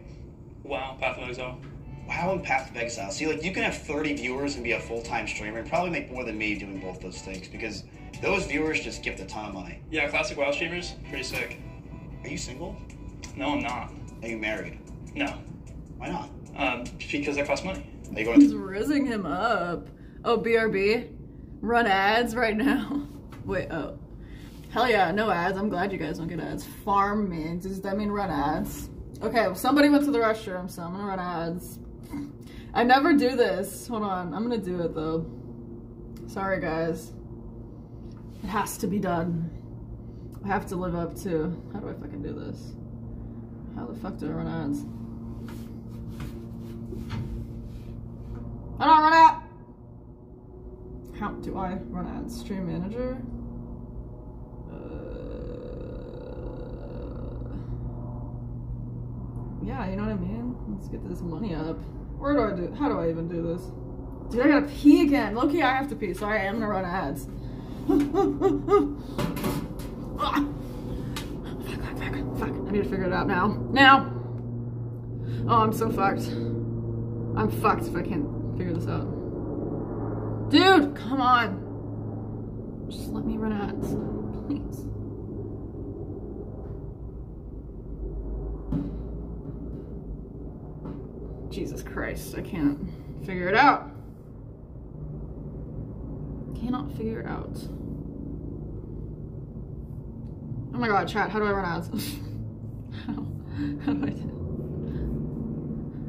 WoW, Path of Exile. WoW, and Path of Exile. See, like you can have 30 viewers and be a full-time streamer and probably make more than me doing both those things because those viewers just gift a ton of money. Yeah, classic WoW streamers, pretty sick. Are you single? No, I'm not. Are you married? No, Why not? um, because that costs money. Are you going He's to rizzing him up. Oh, BRB? Run ads right now. Wait, oh. Hell yeah, no ads. I'm glad you guys don't get ads. Farm me. Does that mean run ads? Okay, well, somebody went to the restroom, so I'm gonna run ads. I never do this. Hold on, I'm gonna do it though. Sorry, guys. It has to be done. I have to live up to. How do I fucking do this? How the fuck do I run ads? I don't run ad. How do I run ads? Stream manager. Uh, yeah, you know what I mean. Let's get this money up. Where do I do? How do I even do this? Dude, I gotta pee again. Loki, I have to pee. Sorry, I am gonna run ads. Ah. Fuck, fuck, fuck, fuck. I need to figure it out now. Now. Oh, I'm so fucked. I'm fucked if I can't figure this out. Dude, come on. Just let me run ads, please. Jesus Christ, I can't figure it out. Cannot figure it out. Oh my god, chat, how do I run ads? how? How do I do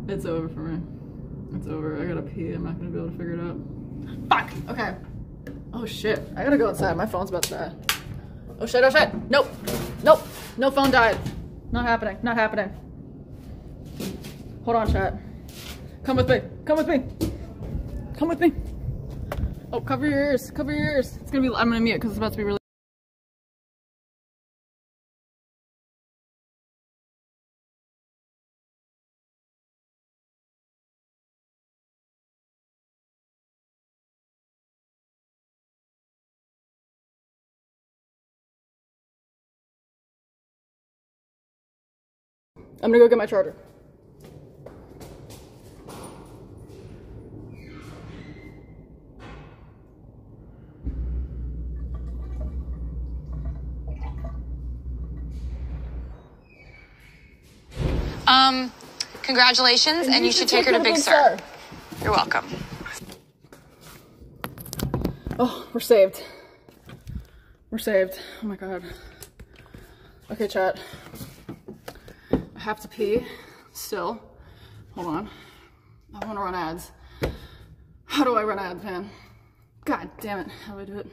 It's over for me. It's over. I gotta pee. I'm not gonna be able to figure it out. Fuck! Okay. Oh shit. I gotta go outside. My phone's about to die. Oh shit, oh shit! Nope! Nope! No phone died. Not happening. Not happening. Hold on, chat. Come with me. Come with me. Come with me. Oh, cover your ears. Cover your ears. It's gonna be. I'm gonna mute because it's about to be really. I'm gonna go get my charger. Um, congratulations, and, you should take her to Big Sur. You're welcome. Oh, we're saved. We're saved. Oh my god. Okay, chat. Have to pee still. Hold on. I want to run ads. How do I run ads, man? God damn it. How do I do it?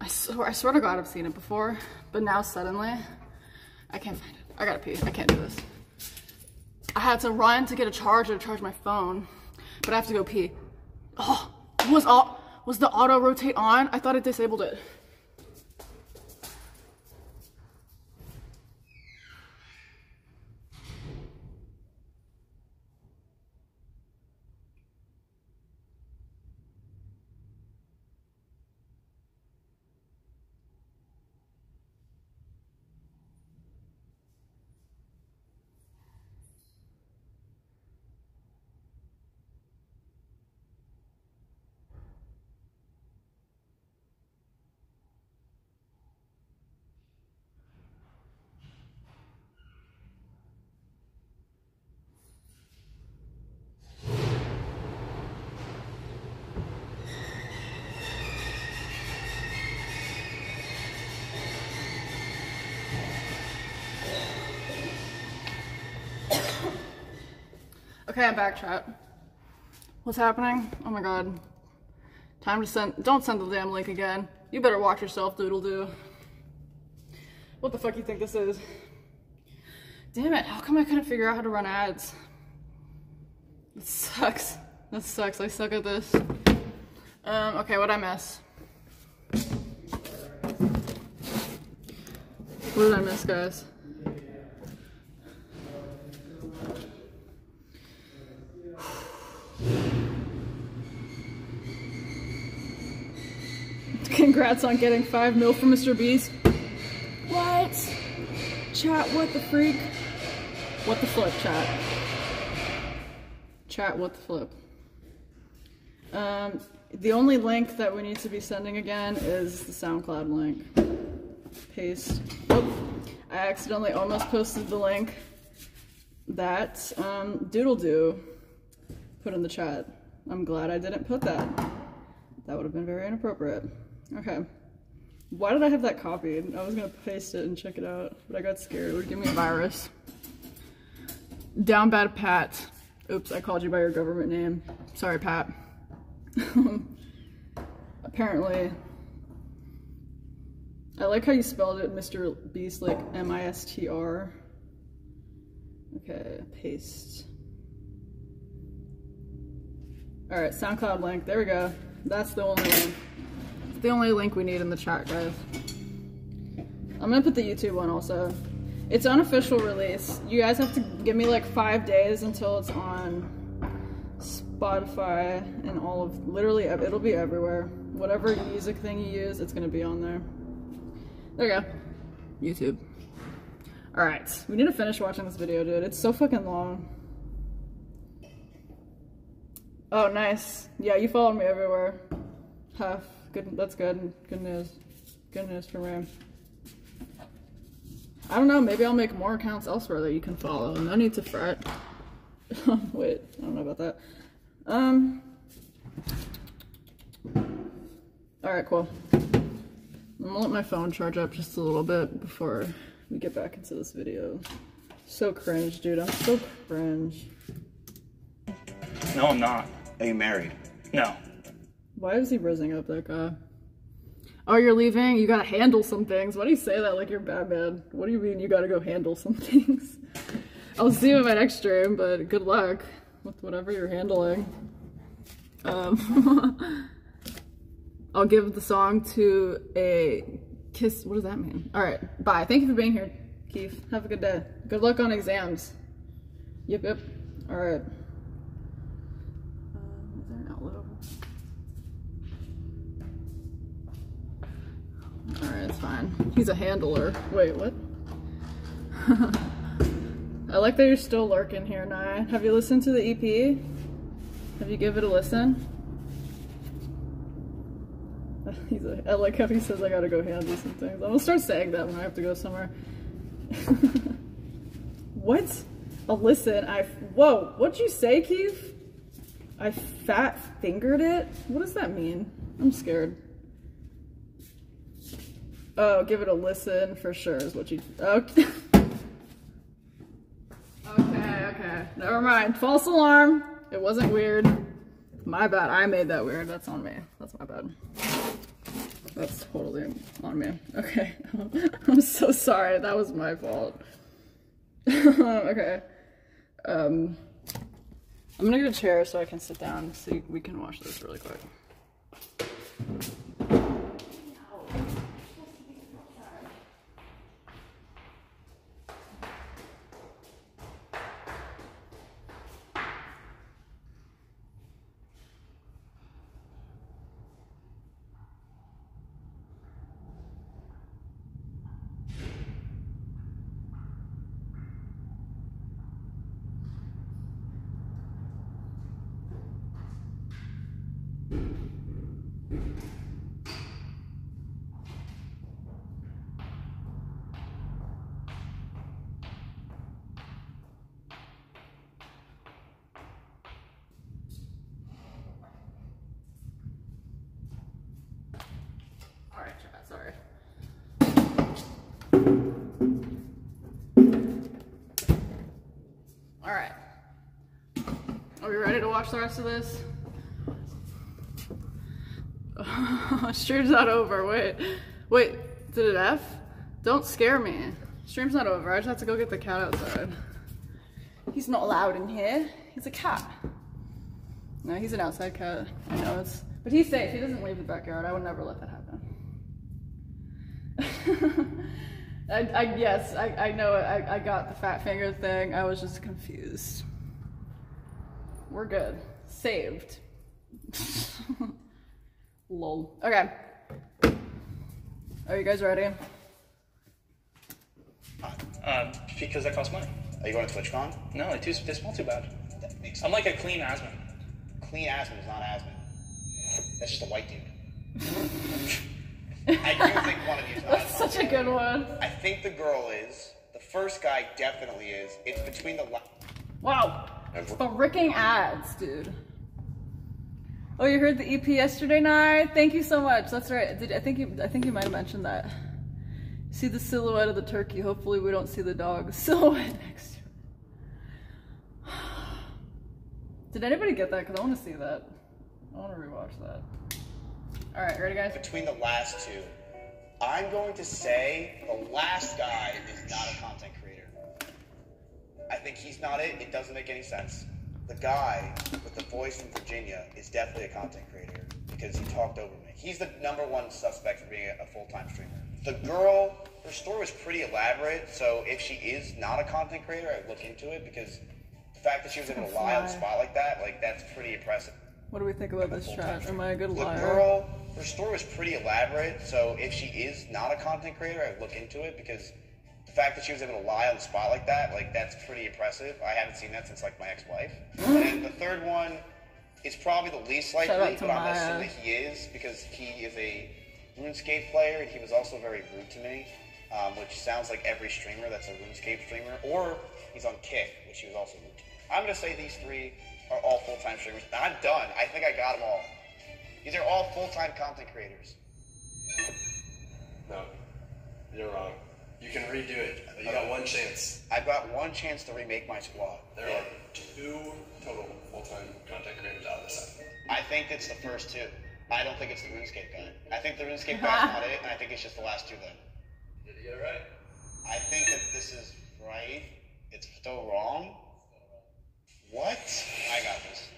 I swear, I swear to God I've seen it before, but now suddenly I can't find it. I gotta pee. I can't do this. I had to run to get a charger to charge my phone, but I have to go pee. Oh, was all was the auto rotate on? I thought it disabled it. Okay, I'm back, chat. What's happening? Oh my god. Time to send. Don't send the damn link again. You better watch yourself, doodle do. What the fuck you think this is? Damn it, how come I couldn't figure out how to run ads? It sucks. That sucks. I suck at this. Um, okay, what'd I miss? What did I miss, guys? Congrats on getting 5 mil from Mr. Beast. What? Chat, what the freak? What the flip, chat? Chat, what the flip? Um, the only link that we need to be sending again is the SoundCloud link. Paste. Oh, I accidentally almost posted the link that um, Doodle Doo put in the chat. I'm glad I didn't put that. That would have been very inappropriate. Okay. Why did I have that copied? I was gonna paste it and check it out, but I got scared. It would give me a virus. Down bad Pat. Oops, I called you by your government name. Sorry, Pat. Apparently, I like how you spelled it, Mr. Beast, like M-I-S-T-R. Okay, paste. All right, SoundCloud link. There we go. That's the only link. The only link we need in the chat, guys. I'm gonna put the YouTube one also. It's unofficial release. You guys have to give me like five days until it's on Spotify and all of literally it'll be everywhere. Whatever music thing you use, it's gonna be on there. There you go. YouTube. Alright, we need to finish watching this video, dude. It's so fucking long. Oh, nice. Yeah, you followed me everywhere. Huff. Good. That's good. Good news. Good news for me. I don't know. Maybe I'll make more accounts elsewhere that you can follow. No need to fret. Wait, I don't know about that. Um. All right, cool. I'm gonna let my phone charge up just a little bit before we get back into this video. So cringe, dude. I'm so cringe. No, I'm not. Are you married? No. Why is he rising up that guy? Oh, you're leaving? You gotta handle some things. Why do you say that like you're Batman? What do you mean you gotta go handle some things? I'll see you in my next stream, but good luck with whatever you're handling. Um, I'll give the song to a kiss. What does that mean? All right, bye. Thank you for being here, Keith. Have a good day. Good luck on exams. Yep, yep. All right. Alright, it's fine. He's a handler. Wait, what? I like that you're still lurking here, Nye. Have you listened to the EP? Have you give it a listen? He's a, I like how he says I gotta go handle some things. I'm gonna start saying that when I have to go somewhere. what? A listen, I, whoa, what'd you say, Keith? I fat fingered it? What does that mean? I'm scared. Oh, give it a listen for sure is what you. Okay. okay, okay. Never mind. False alarm. It wasn't weird. My bad. I made that weird. That's on me. That's my bad. That's totally on me. Okay. I'm so sorry. That was my fault. okay. Um, I'm gonna get a chair so I can sit down so we can watch this really quick. Watch the rest of this? Stream's not over. Wait. Wait, did it F? Don't scare me. Stream's not over. I just have to go get the cat outside. He's not allowed in here. He's a cat. No, he's an outside cat. I know it's, but he's safe. He doesn't leave the backyard. I would never let that happen. I, I yes, I, I know. I, I got the fat finger thing. I was just confused. We're good. Saved. Lol. Okay. Are you guys ready? Um, because that costs money. Are you going to TwitchCon? No, they, too, they smell too bad. That makes I'm like a clean asthma. Clean Asmon is not Asmon. That's just a white dude. I do think one of you is not. That's such a good one. I think the girl is. The first guy definitely is. It's between the. La- Wow. Freaking ads, dude. Oh, you heard the EP yesterday night? Thank you so much. That's right. Did, I think you I think you might have mentioned that. See the silhouette of the turkey. Hopefully we don't see the dog silhouette next to it. Did anybody get that? Because I want to see that. I want to rewatch that. All right, ready, guys? between the last two, I'm going to say the last guy is not a content creator. I think he's not it. It doesn't make any sense. The guy with the voice from Virginia is definitely a content creator because he talked over me. He's the number one suspect for being a, a full-time streamer. The girl, her story was pretty elaborate, so if she is not a content creator, I'd look into it because the fact that she was able to lie on the spot like that, like that's pretty impressive. What do we think about this chat? Am I a good The liar? The girl, her story was pretty elaborate, so if she is not a content creator, I'd look into it because fact that she was able to lie on the spot like that, like that's pretty impressive. I haven't seen that since like my ex-wife. and the third one is probably the least likely, to but I'm Maya. assuming he is because he is a RuneScape player and he was also very rude to me, um, which sounds like every streamer that's a RuneScape streamer, or he's on Kick, which he was also rude to me. I'm gonna say these three are all full-time streamers. I'm done. I think I got them all. These are all full-time content creators. No, you're wrong. You can redo it. You got one chance. I've got one chance to remake my squad. There are two total full-time content creators out of this. I think it's the first two. I don't think it's the RuneScape guy. I think the RuneScape guy's not it, and I think it's just the last two then. Did you get it right? I think that this is right. It's still wrong. What? I got this.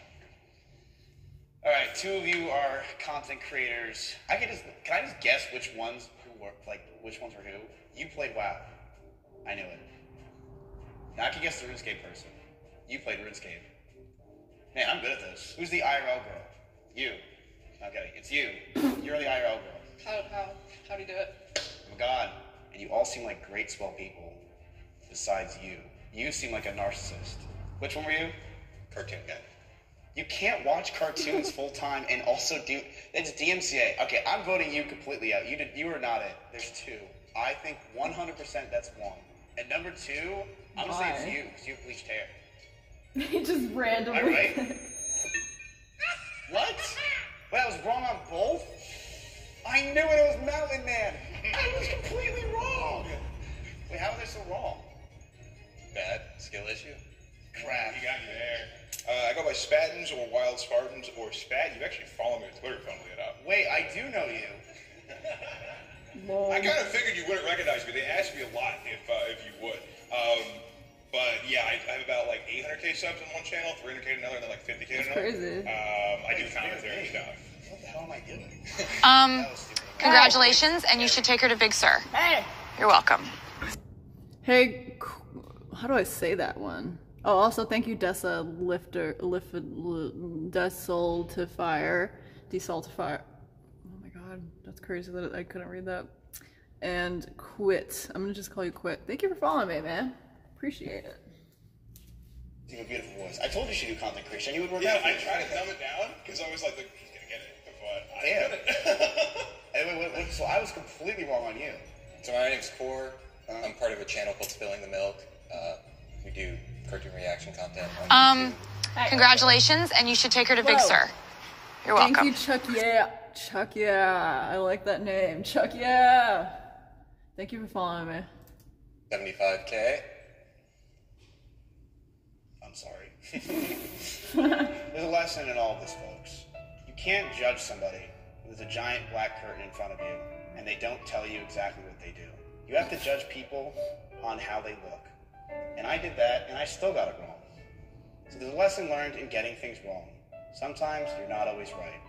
All right, two of you are content creators. I can just can I just guess which ones who were like which ones were who? You played WoW. I knew it. Now I can guess the RuneScape person. You played RuneScape. Man, I'm good at this. Who's the IRL girl? You. Okay, it's you. You're the IRL girl. How, how, how do you do it? Oh my god. And you all seem like great, swell people. Besides you. You seem like a narcissist. Which one were you? Cartoon guy. You can't watch cartoons full time and also do. It's DMCA. Okay, I'm voting you completely out. You did. You are not it. There's two. I think 100% that's one. And number two, I'm gonna say it's you because you have bleached hair. he just randomly. Am I right? What? Wait, I was wrong on both? I knew it, it was Mountain Man. I was completely wrong. Wait, how was I so wrong? Bad skill issue. Crap. You got me there. Uh, I go by Spattins or Wild Spartans or Spat. You actually follow me on Twitter, funnily enough. Wait, I do know you. Lol. I kind of figured you wouldn't recognize me. They asked me a lot if uh, if you would. Um, but yeah, I, I have about like 800k subs on one channel, 300k on another, and then like 50k on another. crazy. Um, I do commentary and stuff. What the hell am I doing? Um, congratulations, and you should take her to Big Sur. Hey. You're welcome. Hey, how do I say that one? Oh, also thank you, Dessa Lifter, lift, Desaltifier, Desaltifier. That's crazy that I couldn't read that. And Quit. I'm gonna just call you Quit. Thank you for following me, man. Appreciate it. You have a beautiful voice. I told you you should do content creation. You would work Yeah, out for I you. tried to dumb it down because I was like, look, he's gonna get it, but I Damn. didn't get it. Hey, wait, wait, wait, so I was completely wrong on you. So my name's Core. I'm part of a channel called Spilling the Milk. Uh, we do cartoon reaction content. On Um, congratulations, and you should take her to Big Whoa. Sur. You're welcome. Thank you, Chuck Yeah. Chuck Yeah. I like that name. Chuck Yeah. Thank you for following me. 75k. I'm sorry. There's a lesson in all of this, folks. You can't judge somebody There's a giant black curtain in front of you, and they don't tell you exactly what they do. You have to judge people on how they look. And I did that, and I still got it wrong. So there's a lesson learned in getting things wrong. Sometimes you're not always right.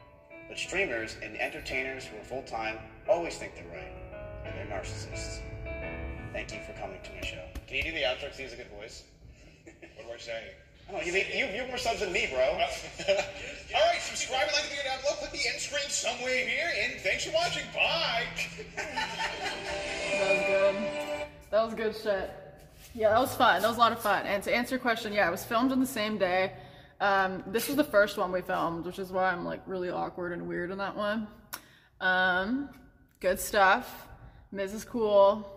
But streamers and entertainers who are full time always think they're right, and they're narcissists. Thank you for coming to my show. Can you do the outro? 'cause he has a good voice. What do I say? I know. You, you, you have more subs than me, bro. Uh, All right, subscribe and like the video down below. Click the end screen somewhere here, and thanks for watching. Bye. That was good. That was good shit. Yeah, that was fun. That was a lot of fun. And to answer your question, yeah, it was filmed on the same day. Um, this was the first one we filmed, which is why I'm like really awkward and weird in that one. Um, good stuff. Is cool.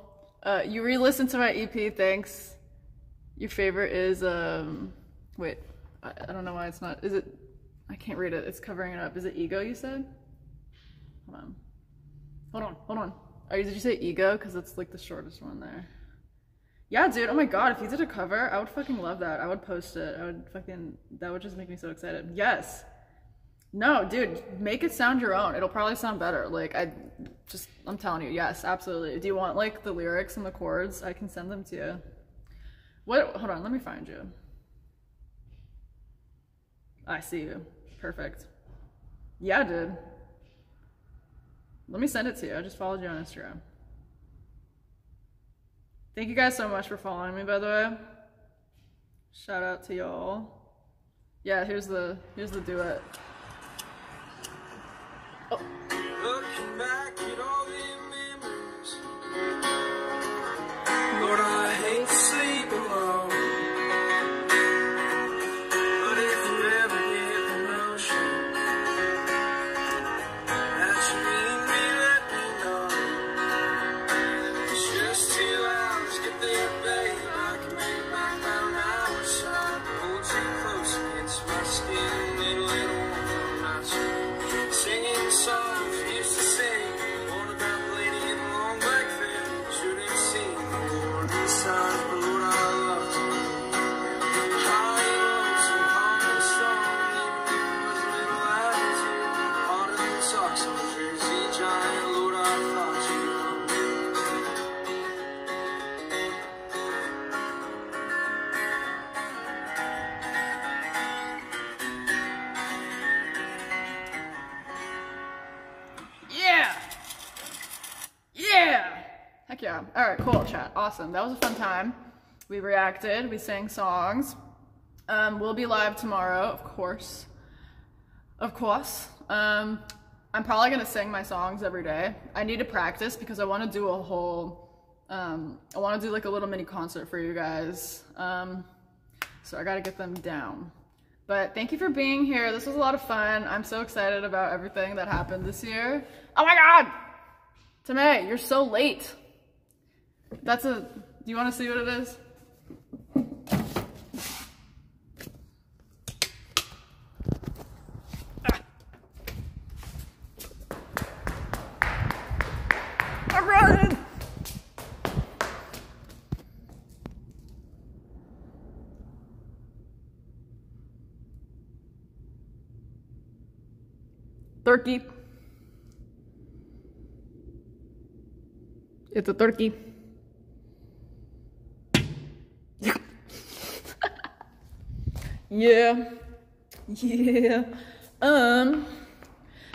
Uh, you re-listened to my EP. Thanks. Your favorite is um, wait, I, I don't know why it's not. Is it? I can't read it. It's covering it up. Is it ego? You said. Hold on. Hold on. Hold on. You, did you say ego? Because it's like the shortest one there. Yeah, dude. Oh my god, if you did a cover, I would fucking love that. I would post it. I would fucking. That would just make me so excited. Yes. No, dude. Make it sound your own. It'll probably sound better. Like I, just I'm telling you. Yes, absolutely. Do you want like the lyrics and the chords? I can send them to you. What? Hold on. Let me find you. I see you. Perfect. Yeah, dude. Let me send it to you. I just followed you on Instagram. Thank you guys so much for following me, by the way. Shout out to y'all. Yeah, here's the here's the duet. Oh. Lord, I hate sleep alone. Alright, cool, chat. Awesome. That was a fun time. We reacted, we sang songs. Um, we'll be live tomorrow, of course. Of course. Um, I'm probably gonna sing my songs every day. I need to practice because I wanna do a whole, um, I wanna do like a little mini concert for you guys. Um, so I gotta get them down. But thank you for being here. This was a lot of fun. I'm so excited about everything that happened this year. Oh my god! Tame, you're so late. That's a. Do you want to see what it is? Ah. Running! Turkey. It's a turkey. Yeah. Yeah. Um.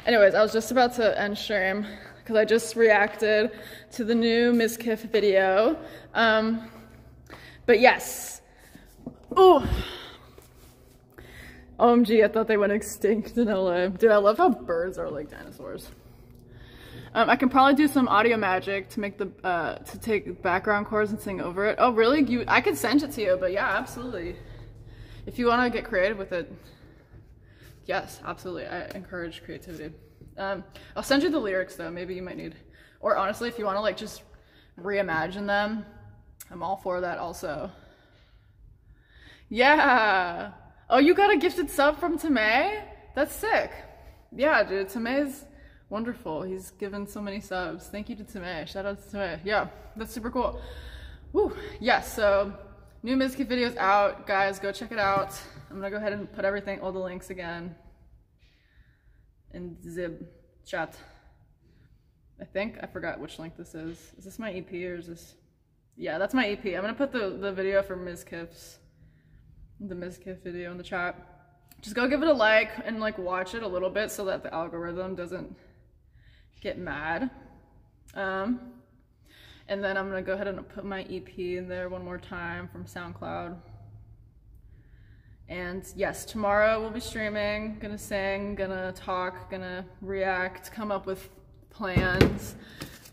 Anyways, I was just about to end stream because I just reacted to the new Mizkif video. Um. But yes. Oh. OMG, I thought they went extinct in LA. Dude, I love how birds are like dinosaurs. Um, I can probably do some audio magic to make the, uh, to take background chords and sing over it. Oh, really? You, I could send it to you, but yeah, absolutely. If you want to get creative with it, yes, absolutely. I encourage creativity. Um, I'll send you the lyrics though. Maybe you might need, or honestly, if you want to like just reimagine them, I'm all for that also. Yeah. Oh, you got a gifted sub from Tame? That's sick. Yeah, dude, Tame's wonderful. He's given so many subs. Thank you to Tame. Shout out to Tame. Yeah, that's super cool. Woo. Yes, yeah, so new Mizkif video's out. Guys, go check it out. I'm gonna go ahead and put everything, all the links again in the chat. I think I forgot which link this is. Is this my EP or is this? Yeah, that's my EP. I'm gonna put the the video for Mizkif's the Mizkif video in the chat. Just go give it a like and like watch it a little bit so that the algorithm doesn't get mad. Um, and then I'm gonna go ahead and put my EP in there one more time from SoundCloud. And yes, tomorrow we'll be streaming, gonna sing, gonna talk, gonna react, come up with plans.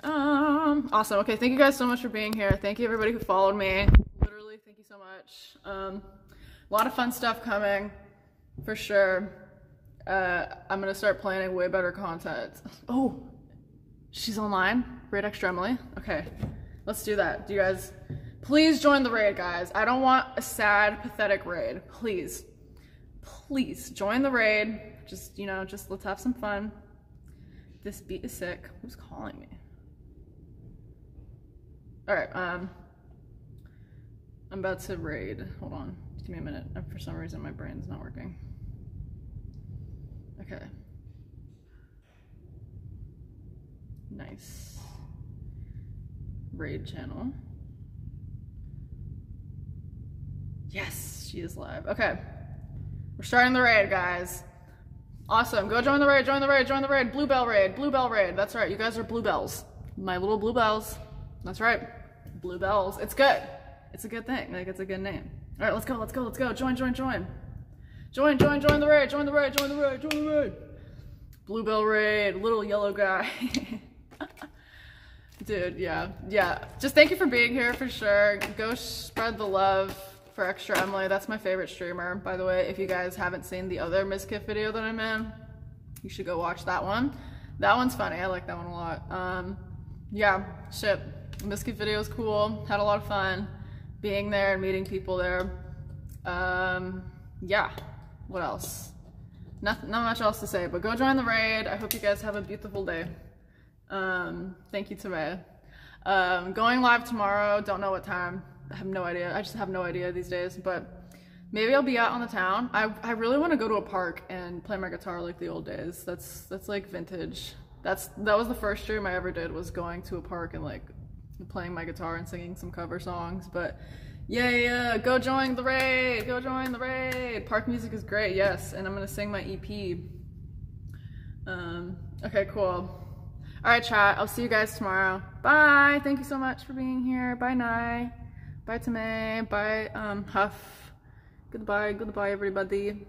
Um, awesome. Okay, thank you guys so much for being here. Thank you everybody who followed me. Literally, thank you so much. Um, a lot of fun stuff coming, for sure. Uh, I'm gonna start planning way better content. Oh, she's online. Raid ExtraEmily. Okay, let's do that. Do you guys? Please join the raid, guys. I don't want a sad, pathetic raid. Please, please join the raid. Just you know, just let's have some fun. This beat is sick. Who's calling me? All right. Um, I'm about to raid. Hold on. Give me a minute. Uh, For some reason, my brain's not working. Okay. Nice. Raid channel. Yes, she is live. Okay. We're starting the raid, guys. Awesome. Go join the raid, join the raid, join the raid. Bluebell raid, Bluebell raid. That's right. You guys are bluebells. My little bluebells. That's right. Bluebells. It's good. It's a good thing. Like, it's a good name. All right, let's go, let's go, let's go. Join, join, join. Join, join, join the raid, join the raid, join the raid, join the raid. Bluebell raid, little yellow guy. Dude, yeah, yeah. Just thank you for being here for sure. Go spread the love for ExtraEmily. That's my favorite streamer, by the way. If you guys haven't seen the other Mizkif video that I'm in, you should go watch that one. That one's funny. I like that one a lot. Um, yeah, shit. Mizkif video is cool. Had a lot of fun being there and meeting people there. Um, yeah. What else? Not, not much else to say, but go join the raid. I hope you guys have a beautiful day. Um, thank you, Tamaya. Um, going live tomorrow. Don't know what time. I have no idea. I just have no idea these days, but maybe I'll be out on the town. I, I really want to go to a park and play my guitar like the old days. That's that's like vintage. That's that was the first stream I ever did was going to a park and like playing my guitar and singing some cover songs. But yeah, yeah, go join the raid. Go join the raid. Park music is great. Yes, and I'm gonna sing my EP. Um, okay, cool. All right, chat. I'll see you guys tomorrow. Bye. Thank you so much for being here. Bye, Nye. Bye, Tame. Bye, um, Huff. Goodbye. Goodbye, everybody.